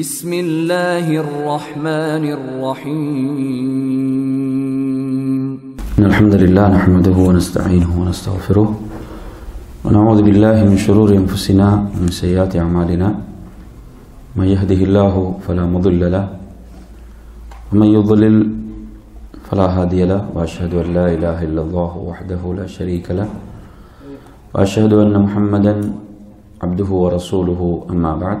بسم الله الرحمن الرحيم. إن الحمد لله نحمده ونستعينه ونستغفره ونعوذ بالله من شرور أنفسنا ومن سيئات أعمالنا. من يهده الله فلا مضل له ومن يضلل فلا هادي له وأشهد أن لا إله إلا الله وحده لا شريك له وأشهد أن محمدا عبده ورسوله أما بعد.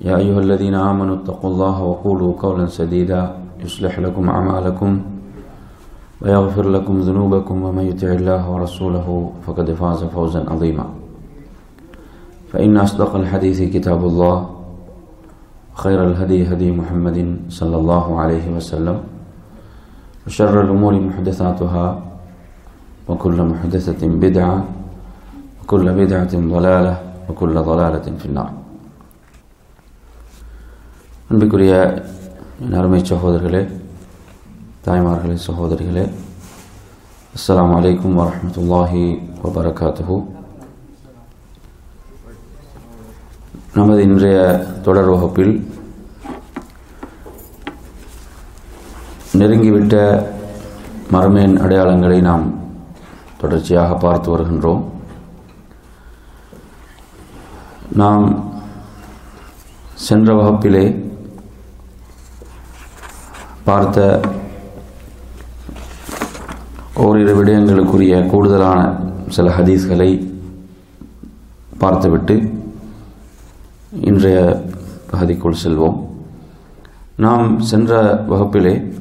يا أيها الذين آمنوا اتقوا الله وقولوا قولا سديدا يصلح لكم أعمالكم ويغفر لكم ذنوبكم ومن يطع الله ورسوله فقد فاز فوزا عظيما. فإن أصدق الحديث كتاب الله خير الهدي هدي محمد صلى الله عليه وسلم وشر الأمور محدثاتها وكل محدثة بدعة وكل بدعة ضلالة وكل ضلالة في النار. அன்புக்குரிய அருமை சகோதரர்களே தாய்மார்களே சகோதரிகளே அஸ்லாம் அலைக்கும் வரமத்துல்லாஹி வபரகாத்து நமது இன்றைய தொடர் வகுப்பில் நெருங்கிவிட்ட மறுமையின் அடையாளங்களை நாம் தொடர்ச்சியாக பார்த்து வருகின்றோம். நாம் சென்ற வகுப்பிலே பார்த்த ஓரிரு விடயங்களுக்குரிய கூடுதலான சில ஹதீஸ்களை பார்த்துவிட்டு இன்றைய பகுதிக்குள் செல்வோம். நாம் சென்ற வகுப்பிலே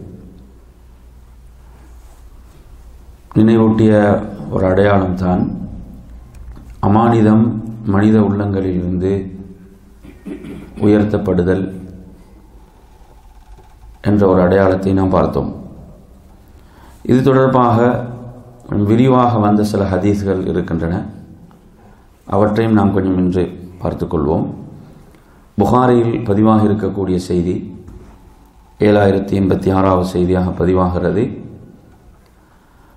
நினைவூட்டிய ஒரு அடையாளம்தான் அமானிதம் மனித உள்ளங்களிலிருந்து உயர்த்தப்படுதல் என்ற ஒரு அடையாளத்தை நாம் பார்த்தோம் இது தொடர்பாக விரிவாக வந்த சில ஹதீஸ்கள் இருக்கின்றன அவற்றையும் நாம் கொஞ்சம் இன்று பார்த்துக்கொள்வோம் புகாரியில் பதிவாக இருக்கக்கூடிய செய்தி ஏழாயிரத்தி எண்பத்தி ஆறாவது செய்தியாக பதிவாகிறது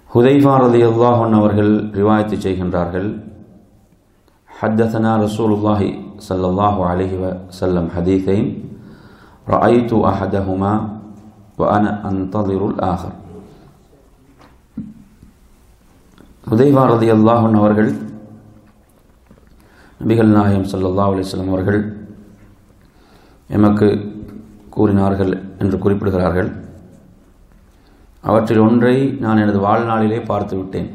ஹுதைஃபா ரதி அல்லாஹன் அவர்கள் ரிவாயத்து செய்கின்றார்கள் حدثنا رسول الله صلى الله عليه وسلم حديثين رأيت أحدهما وأنا أنتظر الآخر ஹுதைவா ரதி அல்லாஹன் அவர்கள் நபிகள் நாயம் சல்லா அலிஸ்லாம் அவர்கள் எமக்கு கூறினார்கள் என்று குறிப்பிடுகிறார்கள் அவற்றில் ஒன்றை நான் எனது வாழ்நாளிலே பார்த்து விட்டேன்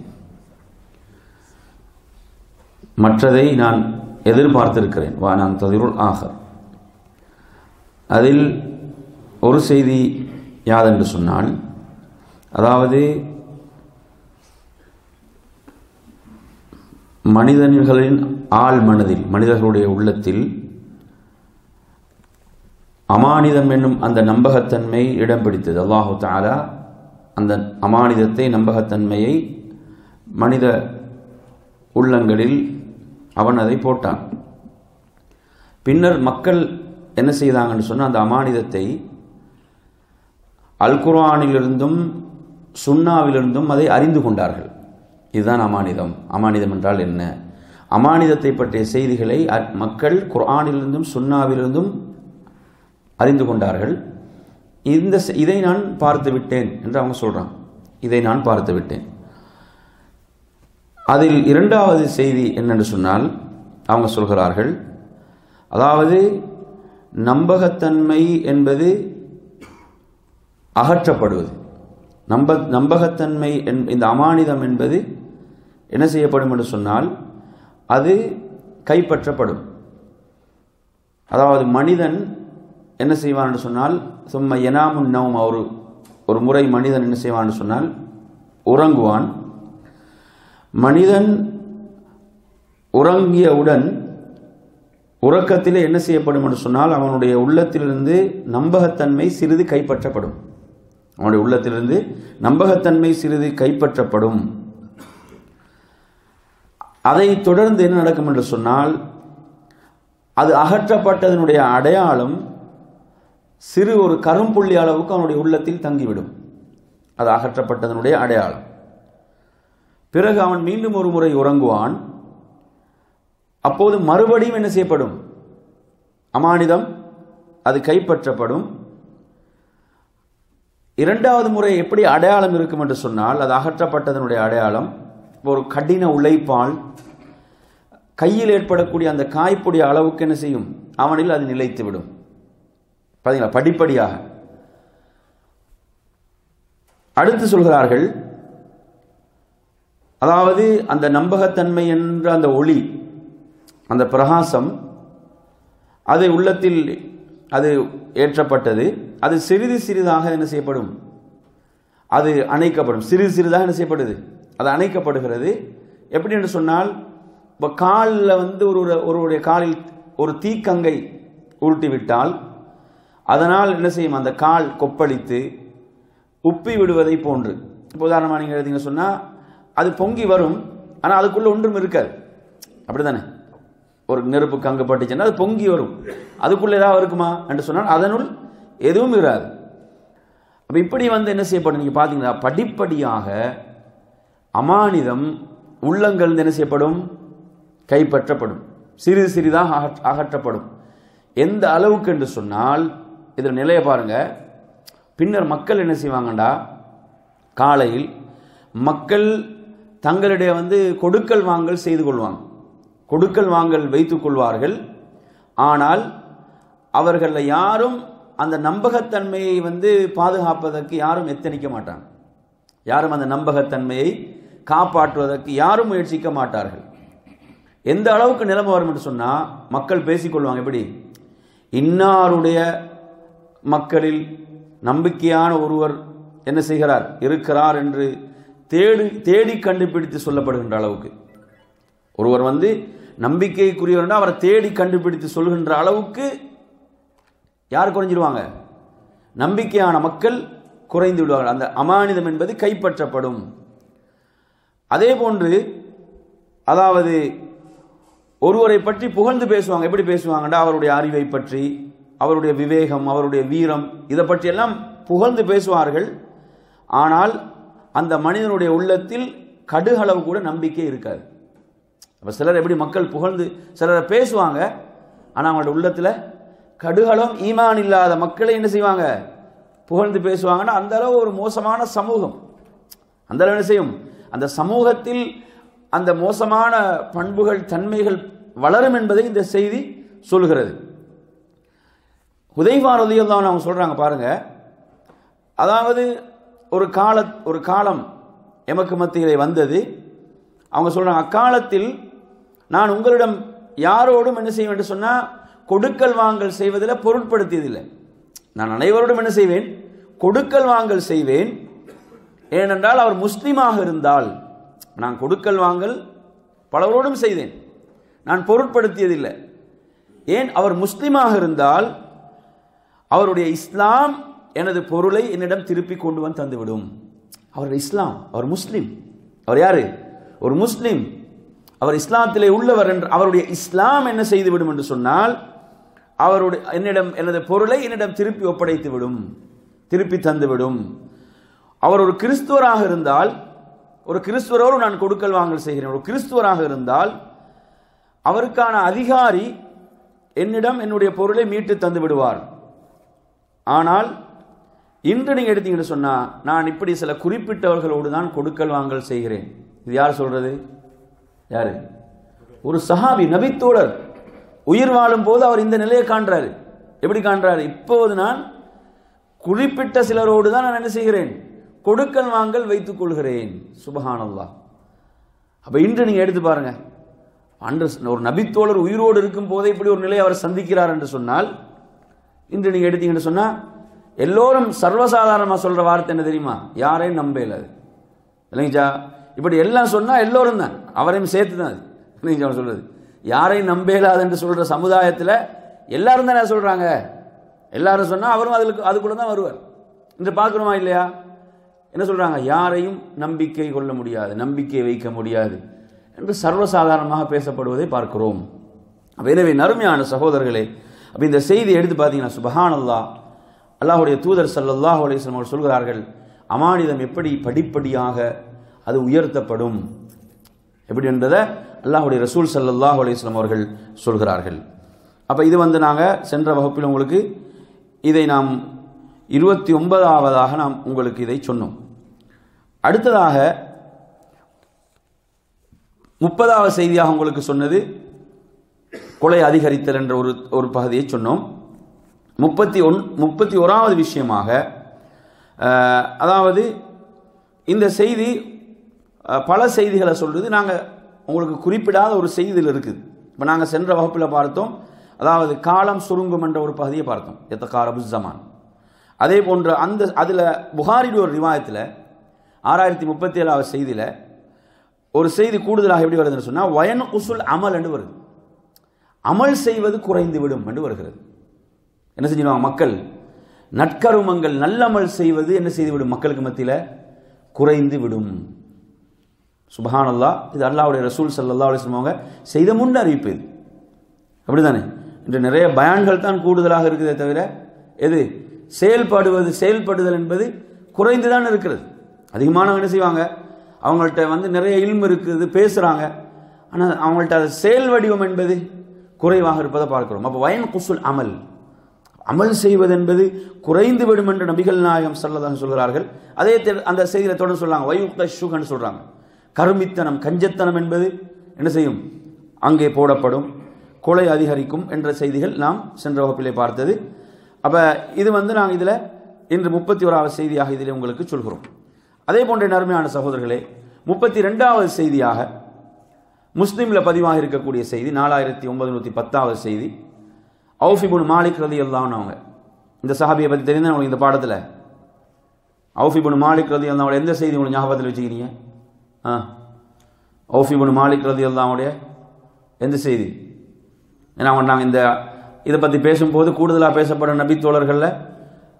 மற்றதை நான் எதிர்பார்த்திருக்கிறேன் வா நான் ததிருள் ஆகர் அதில் ஒரு செய்தி யாதென்று சொன்னால் அதாவது மனிதன்களின் ஆள் மனதில் மனிதர்களுடைய உள்ளத்தில் அமானிதம் என்னும் அந்த நம்பகத்தன்மை இடம் பிடித்தது. அல்லாஹு தாலா அந்த அமானிதத்தை நம்பகத்தன்மையை மனித உள்ளங்களில் அவன் அதை போட்டான். பின்னர் மக்கள் என்ன செய்தாங்கன்னு சொன்னால் அந்த அமானிதத்தை அல் குர்ஆனிலிருந்தும் சுன்னாவிலிருந்தும் அதை அறிந்து கொண்டார்கள். இதுதான் அமானிதம். அமானிதம் என்றால் என்ன? அமானிதத்தை பற்றிய செய்திகளை மக்கள் குர்ஆனிலிருந்தும் சுன்னாவிலிருந்தும் அறிந்து கொண்டார்கள். இந்த இதை நான் பார்த்து விட்டேன் என்று அவங்க சொல்கிறான் இதை நான் பார்த்து விட்டேன். அதில் இரண்டாவது செய்தி என்னென்று சொன்னால் அவங்க சொல்கிறார்கள் அதாவது நம்பகத்தன்மை என்பது அகற்றப்படுவது. நம்ப நம்பகத்தன்மை என் இந்த அமானிதம் என்பது என்ன செய்யப்படும் என்று சொன்னால் அது கைப்பற்றப்படும். அதாவது மனிதன் என்ன செய்வான் என்று சொன்னால் சும்மா எனாமுன் நவும் ஒரு ஒரு முறை மனிதன் என்ன செய்வான் சொன்னால் உறங்குவான். மனிதன் உறங்கியவுடன் உறக்கத்திலே என்ன செய்யப்படும் என்று சொன்னால் அவனுடைய உள்ளத்திலிருந்து நம்பகத்தன்மை சிறிது கைப்பற்றப்படும். அவனுடைய உள்ளத்திலிருந்து நம்பகத்தன்மை சிறிது கைப்பற்றப்படும். அதை தொடர்ந்து என்ன நடக்கும் என்று சொன்னால் அது அகற்றப்பட்டதனுடைய அடையாளம் சிறு ஒரு கரும்புள்ளி அளவுக்கு அவனுடைய உள்ளத்தில் தங்கிவிடும். அது அகற்றப்பட்டதனுடைய அடையாளம். பிறகு அவன் மீண்டும் ஒரு முறை உறங்குவான். அப்போது மறுபடியும் என்ன செய்யப்படும்? அமானிதம் அது கைப்பற்றப்படும். இரண்டாவது முறை எப்படி அடையாளம் இருக்கும் என்று சொன்னால் அது அகற்றப்பட்டதனுடைய அடையாளம் ஒரு கடின உழைப்பால் கையில் ஏற்படக்கூடிய அந்த காய்ப்புடைய அளவுக்கு என்ன செய்யும்? அவனில் அது நிலைத்துவிடும். பார்த்தீங்களா படிப்படியாக. அடுத்து சொல்கிறார்கள் அதாவது அந்த நம்பகத்தன்மை என்ற அந்த ஒளி அந்த பிரகாசம் அது உள்ளத்தில் அது ஏற்றப்பட்டது. அது சிறிது சிறிதாக என்ன செய்யப்படும்? அது அணைக்கப்படும். சிறிது சிறிதாக என்ன செய்யப்படுது? அது அணைக்கப்படுகிறது. எப்படி என்று சொன்னால் இப்போ காலில் வந்து ஒரு ஒருவருடைய காலில் ஒரு தீக்கங்கை உருட்டி விட்டால் அதனால் என்ன செய்யும்? அந்த கால் கொப்பளித்து உப்பி விடுவதை போன்று. இப்போ உதாரணமாக நீங்கள் எழுதிங்க சொன்னால் அது பொங்கி வரும் ஆனால் அதுக்குள்ளே ஒன்றும் இருக்காது. அப்படி தானே ஒரு நெருப்பு கங்கு பட்டுச்சுன்னா அது பொங்கி வரும். அதுக்குள்ளே ஏதாவது இருக்குமா? என்று சொன்னால் அதனுள் எதுவும் இராது. அப்போ இப்படி வந்து என்ன செய்யப்படும்? நீங்கள் பார்த்தீங்கன்னா படிப்படியாக அமானிதம் உள்ளங்கள் என்ன செய்யப்படும்? கைப்பற்றப்படும். சிறிது சிறிதாக அகற்ற- அகற்றப்படும். எந்த அளவுக்கு என்று சொன்னால் இதில் நிலையை பாருங்கள் பின்னர் மக்கள் என்ன செய்வாங்கண்டா? காலையில் மக்கள் தங்களிடையே வந்து கொடுக்கல் வாங்கல் செய்து கொள்வாங்க. கொடுக்கல் வாங்கல் வைத்துக் கொள்வார்கள். ஆனால் அவர்களில் யாரும் அந்த நம்பகத்தன்மையை வந்து பாதுகாப்பதற்கு யாரும் எத்தனிக்க மாட்டாங்க. யாரும் அந்த நம்பகத்தன்மையை காப்பாற்றுவதற்கு யாரும் முயற்சிக்க மாட்டார்கள். எந்த அளவுக்கு நிலைமை வரும் என்று சொன்னால் மக்கள் பேசிக்கொள்வாங்க. எப்படி? இன்னாருடைய மக்களில் நம்பிக்கையான ஒருவர் என்ன செய்கிறார்? இருக்கிறார் என்று தேடி தேடி கண்டுபிடித்து சொல்லப்படுகின்ற அளவுக்கு. ஒருவர் வந்து நம்பிக்கைக்குரியவர் அவரை தேடி கண்டுபிடித்து சொல்கின்ற அளவுக்கு யார் குறைஞ்சிடுவாங்க? நம்பிக்கையான மக்கள் குறைந்து விடுவார்கள். அந்த அமானிதம் என்பது கைப்பற்றப்படும். அதே போன்று அதாவது ஒருவரை பற்றி புகழ்ந்து பேசுவாங்க. எப்படி பேசுவாங்கடா அவருடைய அறிவை பற்றி அவருடைய விவேகம் அவருடைய வீரம் இதை பற்றி எல்லாம் புகழ்ந்து பேசுவார்கள். ஆனால் அந்த மனிதனுடைய உள்ளத்தில் கடுகளவு கூட நம்பிக்கை இருக்காது. அப்போ சிலர் எப்படி மக்கள் புகழ்ந்து சிலரை பேசுவாங்க ஆனால் அவங்களோட உள்ளத்தில் கடுகளும் ஈமான் இல்லாத மக்களை என்ன செய்வாங்க? புகழ்ந்து பேசுவாங்கன்னா அந்த அளவு ஒரு மோசமான சமூகம். அந்த அளவு என்ன செய்யும்? அந்த சமூகத்தில் அந்த மோசமான பண்புகள் தன்மைகள் வளரும் என்பதை இந்த செய்தி சொல்கிறது. உதய்வாரதியில் தான் அவங்க சொல்றாங்க பாருங்க. அதாவது ஒரு கால ஒரு காலம் எமக்கு மத்தியிலே வந்தது. அவங்க சொல்றாங்க அக்காலத்தில் நான் உங்களிடம் யாரோடும் என்ன செய்வேன் என்று சொன்னா கொடுக்கல் வாங்கல் செய்வதில் பொருட்படுத்தியதில்லை. நான் அனைவரோடும் என்ன செய்வேன்? கொடுக்கல் வாங்கல் செய்வேன். ஏனென்றால் அவர் முஸ்லீமாக இருந்தால் நான் கொடுக்கல் வாங்கல் பலரோடும் செய்தேன். நான் பொருட்படுத்தியதில்லை. ஏன்? அவர் முஸ்லீமாக இருந்தால் அவருடைய இஸ்லாம் எனது பொருளை என்னிடம் திருப்பி கொண்டு வந்து தந்துவிடும். அவர் இஸ்லாம் அவர் முஸ்லீம். அவர் யாரு? ஒரு முஸ்லீம். அவர் இஸ்லாத்திலே உள்ளவர் என்று அவருடைய இஸ்லாம் என்ன செய்துவிடும் என்று சொன்னால் அவருடைய என்னிடம் எனது பொருளை என்னிடம் திருப்பி ஒப்படைத்து விடும் திருப்பி தந்துவிடும். அவர் ஒரு கிறிஸ்துவராக இருந்தால் ஒரு கிறிஸ்துவரோடு நான் கொடுக்கல் வாங்கல் செய்கிறேன். ஒரு கிறிஸ்துவராக இருந்தால் அவருக்கான அதிகாரி என்னிடம் என்னுடைய பொருளை மீட்டு தந்து விடுவார் ஆனால் இன்று நீங்க எடுத்தீங்கன்னு சொன்னா நான் இப்படி சில குறிப்பிட்டவர்களோடு தான் கொடுக்கல் வாங்கல் செய்கிறேன். இது யார் சொல்றது? யாரு? ஒரு சஹாபி நபித்தோழர். உயிர் வாழும் போது அவர் இந்த நிலையை காண்றாரு. எப்படி காண்றாரு? இப்போது நான் குறிப்பிட்ட சிலரோடு தான் நான் என்ன செய்கிறேன்? கொடுக்கல் வாங்கல் வைத்துக் கொள்கிறேன். சுபஹானல்லாஹ். அப்ப இன்று நீங்க எடுத்து பாருங்க. அன்று ஒரு நபித்தோழர் உயிரோடு இருக்கும் போதே இப்படி ஒரு நிலையை அவர் சந்திக்கிறார் என்று சொன்னால் இன்று நீங்க எடுத்தீங்கன்னு சொன்னா எல்லோரும் சர்வசாதாரணமாக சொல்ற வார்த்தை என்ன தெரியுமா? யாரையும் நம்பல அது இல்லைங்கச்சா இப்படி எல்லாம் சொன்னா எல்லோரும் தான். அவரையும் சேர்த்து தான் அது இல்லைங்கச்சா அவர் சொல்றது. யாரையும் நம்பேலாது என்று சொல்ற சமுதாயத்தில் எல்லாரும் தானே சொல்றாங்க. எல்லாரும் சொன்னா அவரும் அதுக்கு அதுக்குள்ள தான் வருவார். இன்று பார்க்கணுமா இல்லையா? என்ன சொல்றாங்க? யாரையும் நம்பிக்கை கொள்ள முடியாது நம்பிக்கை வைக்க முடியாது என்று சர்வசாதாரணமாக பேசப்படுவதை பார்க்கிறோம். எனவே நறுமையான சகோதரர்களே அப்போ இந்த செய்தி எடுத்து பார்த்தீங்கன்னா சுபஹானல்லா அல்லாஹ்வுடைய தூதர் சல்லாஹ் அலைஹி அவர்கள் சொல்கிறார்கள் அமானிதம் எப்படி படிப்படியாக அது உயர்த்தப்படும்? எப்படி என்பதை அல்லாஹுடைய ரசூல் சல்லாஹ் அலிஸ்லாம் அவர்கள் சொல்கிறார்கள். அப்போ இது வந்து நாங்கள் சென்ற வகுப்பில் உங்களுக்கு இதை நாம் இருபத்தி ஒன்பதாவதாக நாம் உங்களுக்கு இதை சொன்னோம். அடுத்ததாக முப்பதாவது செய்தியாக உங்களுக்கு சொன்னது கொலை அதிகரித்தல் என்ற ஒரு ஒரு பகுதியை சொன்னோம். முப்பத்தி ஒன் முப்பத்தி ஓராவது விஷயமாக அதாவது இந்த செய்தி பல செய்திகளை சொல்கிறது நாங்கள் உங்களுக்கு குறிப்பிடாத ஒரு செய்தியில் இருக்குது. இப்போ நாங்கள் சென்ற வகுப்பில் பார்த்தோம். அதாவது காலம் சுருங்கும் என்ற ஒரு பகுதியை பார்த்தோம். எத்தகாரபு ஜமான். அதே போன்ற அந்த அதில் புகாரிடு ஒரு ரிவாயத்தில் ஆறாயிரத்தி முப்பத்தி ஏழாவது செய்தியில் ஒரு செய்தி கூடுதலாக எப்படி வருதுன்னு சொன்னால் வயன் உசுல் அமல் என்று வருது. அமல் செய்வது குறைந்து விடும் என்று வருகிறது. என்ன செஞ்சிருவாங்க மக்கள்? நற்கருமங்கள் நல்லமல் செய்வது என்ன செய்துவிடும் மக்களுக்கு மத்தியில்? குறைந்து விடும் சுபஹானல்லா இது அல்லாவுடைய ரசூல் சல்லா அலைஹி அவங்க செய்த முன் அறிவிப்பு இது. அப்படிதானே? இன்று நிறைய பயான்கள் தான் கூடுதலாக இருக்குதே தவிர எது? செயல்படுவது செயல்படுதல் என்பது குறைந்து தான் இருக்கிறது. அதிகமானவங்க என்ன செய்வாங்க? அவங்கள்ட்ட வந்து நிறைய இல்மு இருக்குது பேசுகிறாங்க ஆனால் அவங்கள்ட்ட அது செயல் வடிவம் என்பது குறைவாக இருப்பதை பார்க்கிறோம். அப்போ வயன் குசுல் அமல். அமல் செய்வது என்பது குறைந்து விடும் என்று நபிகள் நாயகம் சொல்லதாக சொல்கிறார்கள். அதே தெ- அந்த செய்தியில் தொடர்ந்து சொல்றாங்க. வயுக்த சுகன்னு சொல்கிறாங்க கருமித்தனம் கஞ்சத்தனம் என்பது என்ன செய்யும்? அங்கே போடப்படும். கொலை அதிகரிக்கும் என்ற செய்திகள் நாம் சென்ற வகுப்பிலே பார்த்தது. அப்போ இது வந்து நாங்கள் இதில் இன்று முப்பத்தி ஓராவது செய்தியாக இதில் உங்களுக்கு சொல்கிறோம். அதே போன்ற நறுமையான சகோதரர்களே முப்பத்தி ரெண்டாவது செய்தியாக முஸ்லீமில் பதிவாக இருக்கக்கூடிய செய்தி நாலாயிரத்தி ஒன்பது நூற்றி பத்தாவது செய்தி அவுஃபிபுன் மாலிக் ரதி அவங்க. இந்த சஹாபியை பற்றி தெரிந்த உங்களுக்கு இந்த பாடத்தில்? அவுஃபிபுன் மாலிக் ரதி அல்லாவோட எந்த செய்தி உங்களுக்கு ஞாபகத்தில் வச்சுக்கிறீங்க? ஆ. அவுஃபிபுன் மாலிக் ரதி அல்லாவுடைய எந்த செய்தி? ஏன்னா அவங்க நாங்கள் இந்த இதை பற்றி பேசும்போது கூடுதலாக பேசப்படும் நபி தோழர்களில்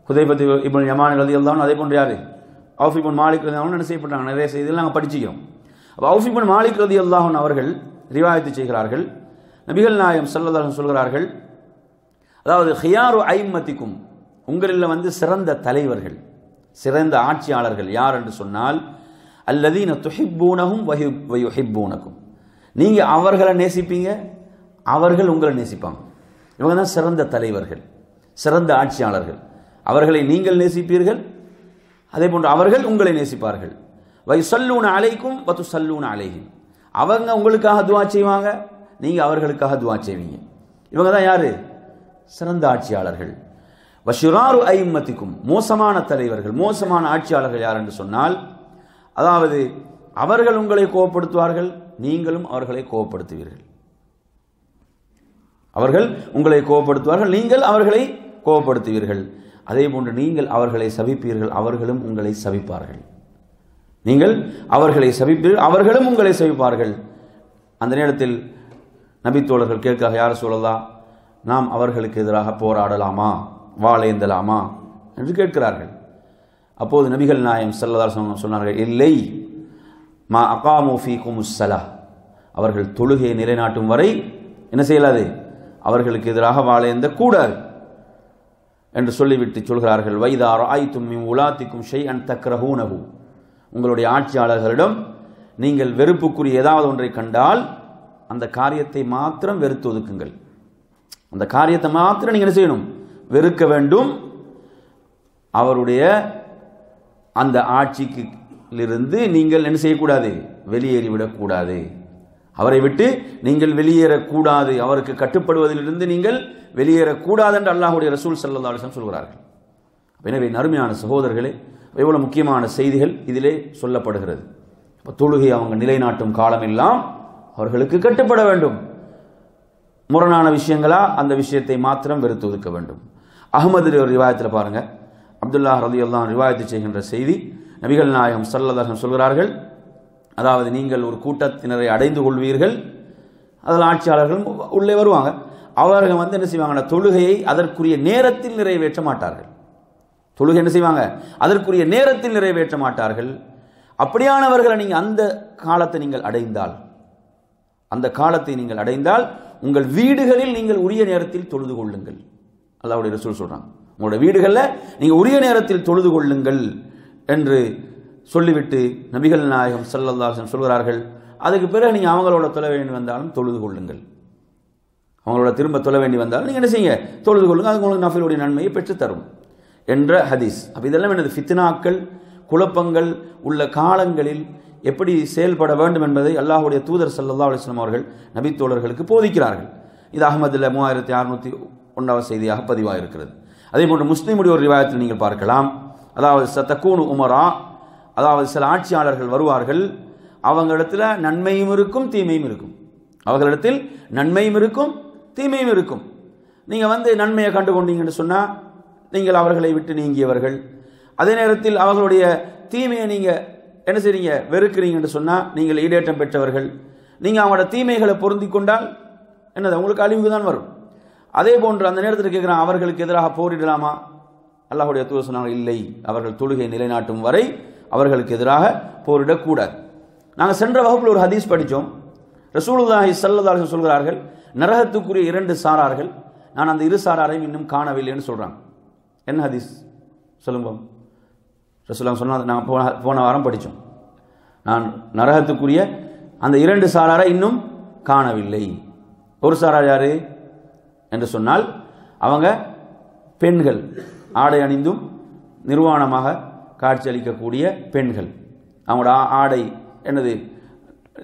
ஹுதைபத்தி இப்போ யமான் ரதி அல்லாவும் அதே போன்று யார்? அவுஃபிபுன் மாலிக் ரதி என்ன செய்யப்பட்டாங்க? நிறைய செய்திகள் நாங்கள் படிச்சுக்கிறோம். அப்போ அவுஃபிபுன் மாலிக் ரதி அல்லாஹன் அவர்கள் ரிவாயத்து செய்கிறார்கள். நபிகள் நாயம் சல்லல்லாஹு சொல்கிறார்கள் அதாவது ஹியாரு ஐம்மத்திக்கும் உங்களில் வந்து சிறந்த தலைவர்கள் சிறந்த ஆட்சியாளர்கள் யார்? என்று சொன்னால் அல்லதீன துஹிப்பூனகும் வஹி வயுஹிப்பூனக்கும். நீங்கள் அவர்களை நேசிப்பீங்க அவர்கள் உங்களை நேசிப்பாங்க. இவங்க தான் சிறந்த தலைவர்கள் சிறந்த ஆட்சியாளர்கள். அவர்களை நீங்கள் நேசிப்பீர்கள் அதே போன்று அவர்கள் உங்களை நேசிப்பார்கள். வை சல்லூன அலைக்கும் வத்து சல்லூன அலைகும் அவங்க உங்களுக்காக துவா செய்வாங்க நீங்கள் அவர்களுக்காக துவா செய்வீங்க. இவங்க தான் யாரு? சிறந்த ஆட்சியாளர்கள். வஷிராரு ஐம்மத்திக்கும் மோசமான தலைவர்கள் மோசமான ஆட்சியாளர்கள் யார் என்று சொன்னால் அதாவது அவர்கள் உங்களை கோவப்படுத்துவார்கள் நீங்களும் அவர்களை கோவப்படுத்துவீர்கள். அவர்கள் உங்களை கோவப்படுத்துவார்கள் நீங்கள் அவர்களை கோவப்படுத்துவீர்கள். அதே போன்று நீங்கள் அவர்களை சபிப்பீர்கள் அவர்களும் உங்களை சபிப்பார்கள். நீங்கள் அவர்களை சபிப்பீர்கள் அவர்களும் உங்களை சபிப்பார்கள். அந்த நேரத்தில் நபித்தோழர்கள் கேட்க யார் சொல்லலா நாம் அவர்களுக்கு எதிராக போராடலாமா? வாழேந்தலாமா என்று கேட்கிறார்கள். அப்போது நபிகள் நாயம் செல்லதார் சொன்னார்கள் இல்லை மா அகாமு ஃபீக்கும் அவர்கள் தொழுகையை நிலைநாட்டும் வரை என்ன செய்யலாது? அவர்களுக்கு எதிராக வாழேந்த கூடாது என்று சொல்லிவிட்டு சொல்கிறார்கள் வைதார் ஆய்த்தும் மிம் உலாத்திக்கும் ஷெய் அன் தக்ரஹூனகு உங்களுடைய ஆட்சியாளர்களிடம் நீங்கள் வெறுப்புக்குரிய ஏதாவது ஒன்றை கண்டால் அந்த காரியத்தை மாத்திரம் வெறுத்து ஒதுக்குங்கள். அந்த காரியத்தை மாத்திரம் நீங்கள் என்ன செய்யணும்? வெறுக்க வேண்டும். அவருடைய அந்த ஆட்சிக்கு இருந்து நீங்கள் என்ன செய்யக்கூடாது? வெளியேறிவிடக்கூடாது அவரை விட்டு நீங்கள் வெளியேறக்கூடாது. அவருக்கு கட்டுப்படுவதிலிருந்து நீங்கள் வெளியேறக்கூடாது என்று அல்லாஹுடைய ரசூல் சல்லா அலிஸ்லாம் சொல்கிறார்கள். எனவே நறுமையான சகோதரர்களே எவ்வளவு முக்கியமான செய்திகள் இதிலே சொல்லப்படுகிறது. இப்போ தொழுகை அவங்க நிலைநாட்டும் காலமெல்லாம் அவர்களுக்கு கட்டுப்பட வேண்டும். முரணான விஷயங்களா அந்த விஷயத்தை மாத்திரம் வெறுத்து ஒதுக்க வேண்டும். அகமது ஒரு விவாதத்தில் பாருங்கள் அப்துல்லா ரதி அல்லாம் ரிவாயத்து செய்கின்ற செய்தி நபிகள் நாயகம் சல்லதாசன் சொல்கிறார்கள் அதாவது நீங்கள் ஒரு கூட்டத்தினரை அடைந்து கொள்வீர்கள் அதில் ஆட்சியாளர்களும் உள்ளே வருவாங்க. அவர்கள் வந்து என்ன செய்வாங்கன்னா தொழுகையை அதற்குரிய நேரத்தில் நிறைவேற்ற மாட்டார்கள். தொழுகை என்ன செய்வாங்க? அதற்குரிய நேரத்தில் நிறைவேற்ற மாட்டார்கள். அப்படியானவர்களை நீங்கள் அந்த காலத்தை நீங்கள் அடைந்தால் அந்த காலத்தை நீங்கள் அடைந்தால் உங்கள் வீடுகளில் நீங்கள் உரிய நேரத்தில் தொழுது கொள்ளுங்கள். அல்லாவுடைய ரசூல் சொல்கிறாங்க உங்களோட வீடுகளில் நீங்கள் உரிய நேரத்தில் தொழுது கொள்ளுங்கள் என்று சொல்லிவிட்டு நபிகள் நாயகம் செல்லல்லாசன் சொல்கிறார்கள். அதுக்கு பிறகு நீங்கள் அவங்களோட தொலை வேண்டி வந்தாலும் தொழுது கொள்ளுங்கள். அவங்களோட திரும்ப தொலை வேண்டி வந்தாலும் நீங்கள் என்ன செய்யுங்க? தொழுது கொள்ளுங்க அது உங்களுக்கு நஃபிலுடைய நன்மையை பெற்றுத்தரும் என்ற ஹதீஸ். அப்போ இதெல்லாம் என்னது? ஃபித்னாக்கள் குழப்பங்கள் உள்ள காலங்களில் எப்படி செயல்பட வேண்டும் என்பதை அல்லாஹுடைய தூதர் சல்லா அலிஸ்லாம் அவர்கள் நபித்தோழர்களுக்கு போதிக்கிறார்கள். இது அகமதுல மூவாயிரத்தி அறுநூற்றி ஒன்றாவது செய்தியாக பதிவாக இருக்கிறது அதே போன்று முஸ்லீமுடைய ஒரு ரிவாயத்தில் நீங்கள் பார்க்கலாம். அதாவது சத்தக்கூனு உமரா. அதாவது சில ஆட்சியாளர்கள் வருவார்கள். அவங்களிடத்தில் நன்மையும் இருக்கும் தீமையும் இருக்கும். அவர்களிடத்தில் நன்மையும் இருக்கும் தீமையும் இருக்கும். நீங்கள் வந்து நன்மையை கண்டு கொண்டீங்கன்னு சொன்னால் நீங்கள் அவர்களை விட்டு நீங்கியவர்கள். அதே நேரத்தில் அவர்களுடைய தீமையை நீங்கள் என்ன செய்றீங்க? வெறுக்கிறீங்கன்னு சொன்னால் நீங்கள் ஈடேற்றம் பெற்றவர்கள். நீங்கள் அவங்களோட தீமைகளை பொருந்தி கொண்டால் என்னது உங்களுக்கு அழிவுக்கு தான் வரும். அதே போன்று அந்த நேரத்தில் கேட்குறான் அவர்களுக்கு எதிராக போரிடலாமா? அல்லாஹுடைய தூதர் சொன்னாங்க இல்லை. அவர்கள் தொழுகை நிலைநாட்டும் வரை அவர்களுக்கு எதிராக போரிடக்கூடாது. நாங்கள் சென்ற வகுப்பில் ஒரு ஹதீஸ் படித்தோம். ரசூலுல்லாஹி ஸல்லல்லாஹு சொல்கிறார்கள் நரகத்துக்குரிய இரண்டு சாரார்கள் நான் அந்த இரு சாராரையும் இன்னும் காணவில்லைன்னு சொல்கிறாங்க என்ன ஹதீஸ்? சொல்லுங்க. ரசூலுல்லாஹ் சொன்னால் நாங்கள் போன போன வாரம் படித்தோம். நான் நரகத்துக்குரிய அந்த இரண்டு சாராரை இன்னும் காணவில்லை. ஒரு சாரார் யாரு? என்று சொன்னால் அவங்க பெண்கள். ஆடை அணிந்தும் நிர்வாணமாக காட்சியளிக்கக்கூடிய பெண்கள். அவங்களோட ஆ- ஆடை என்னது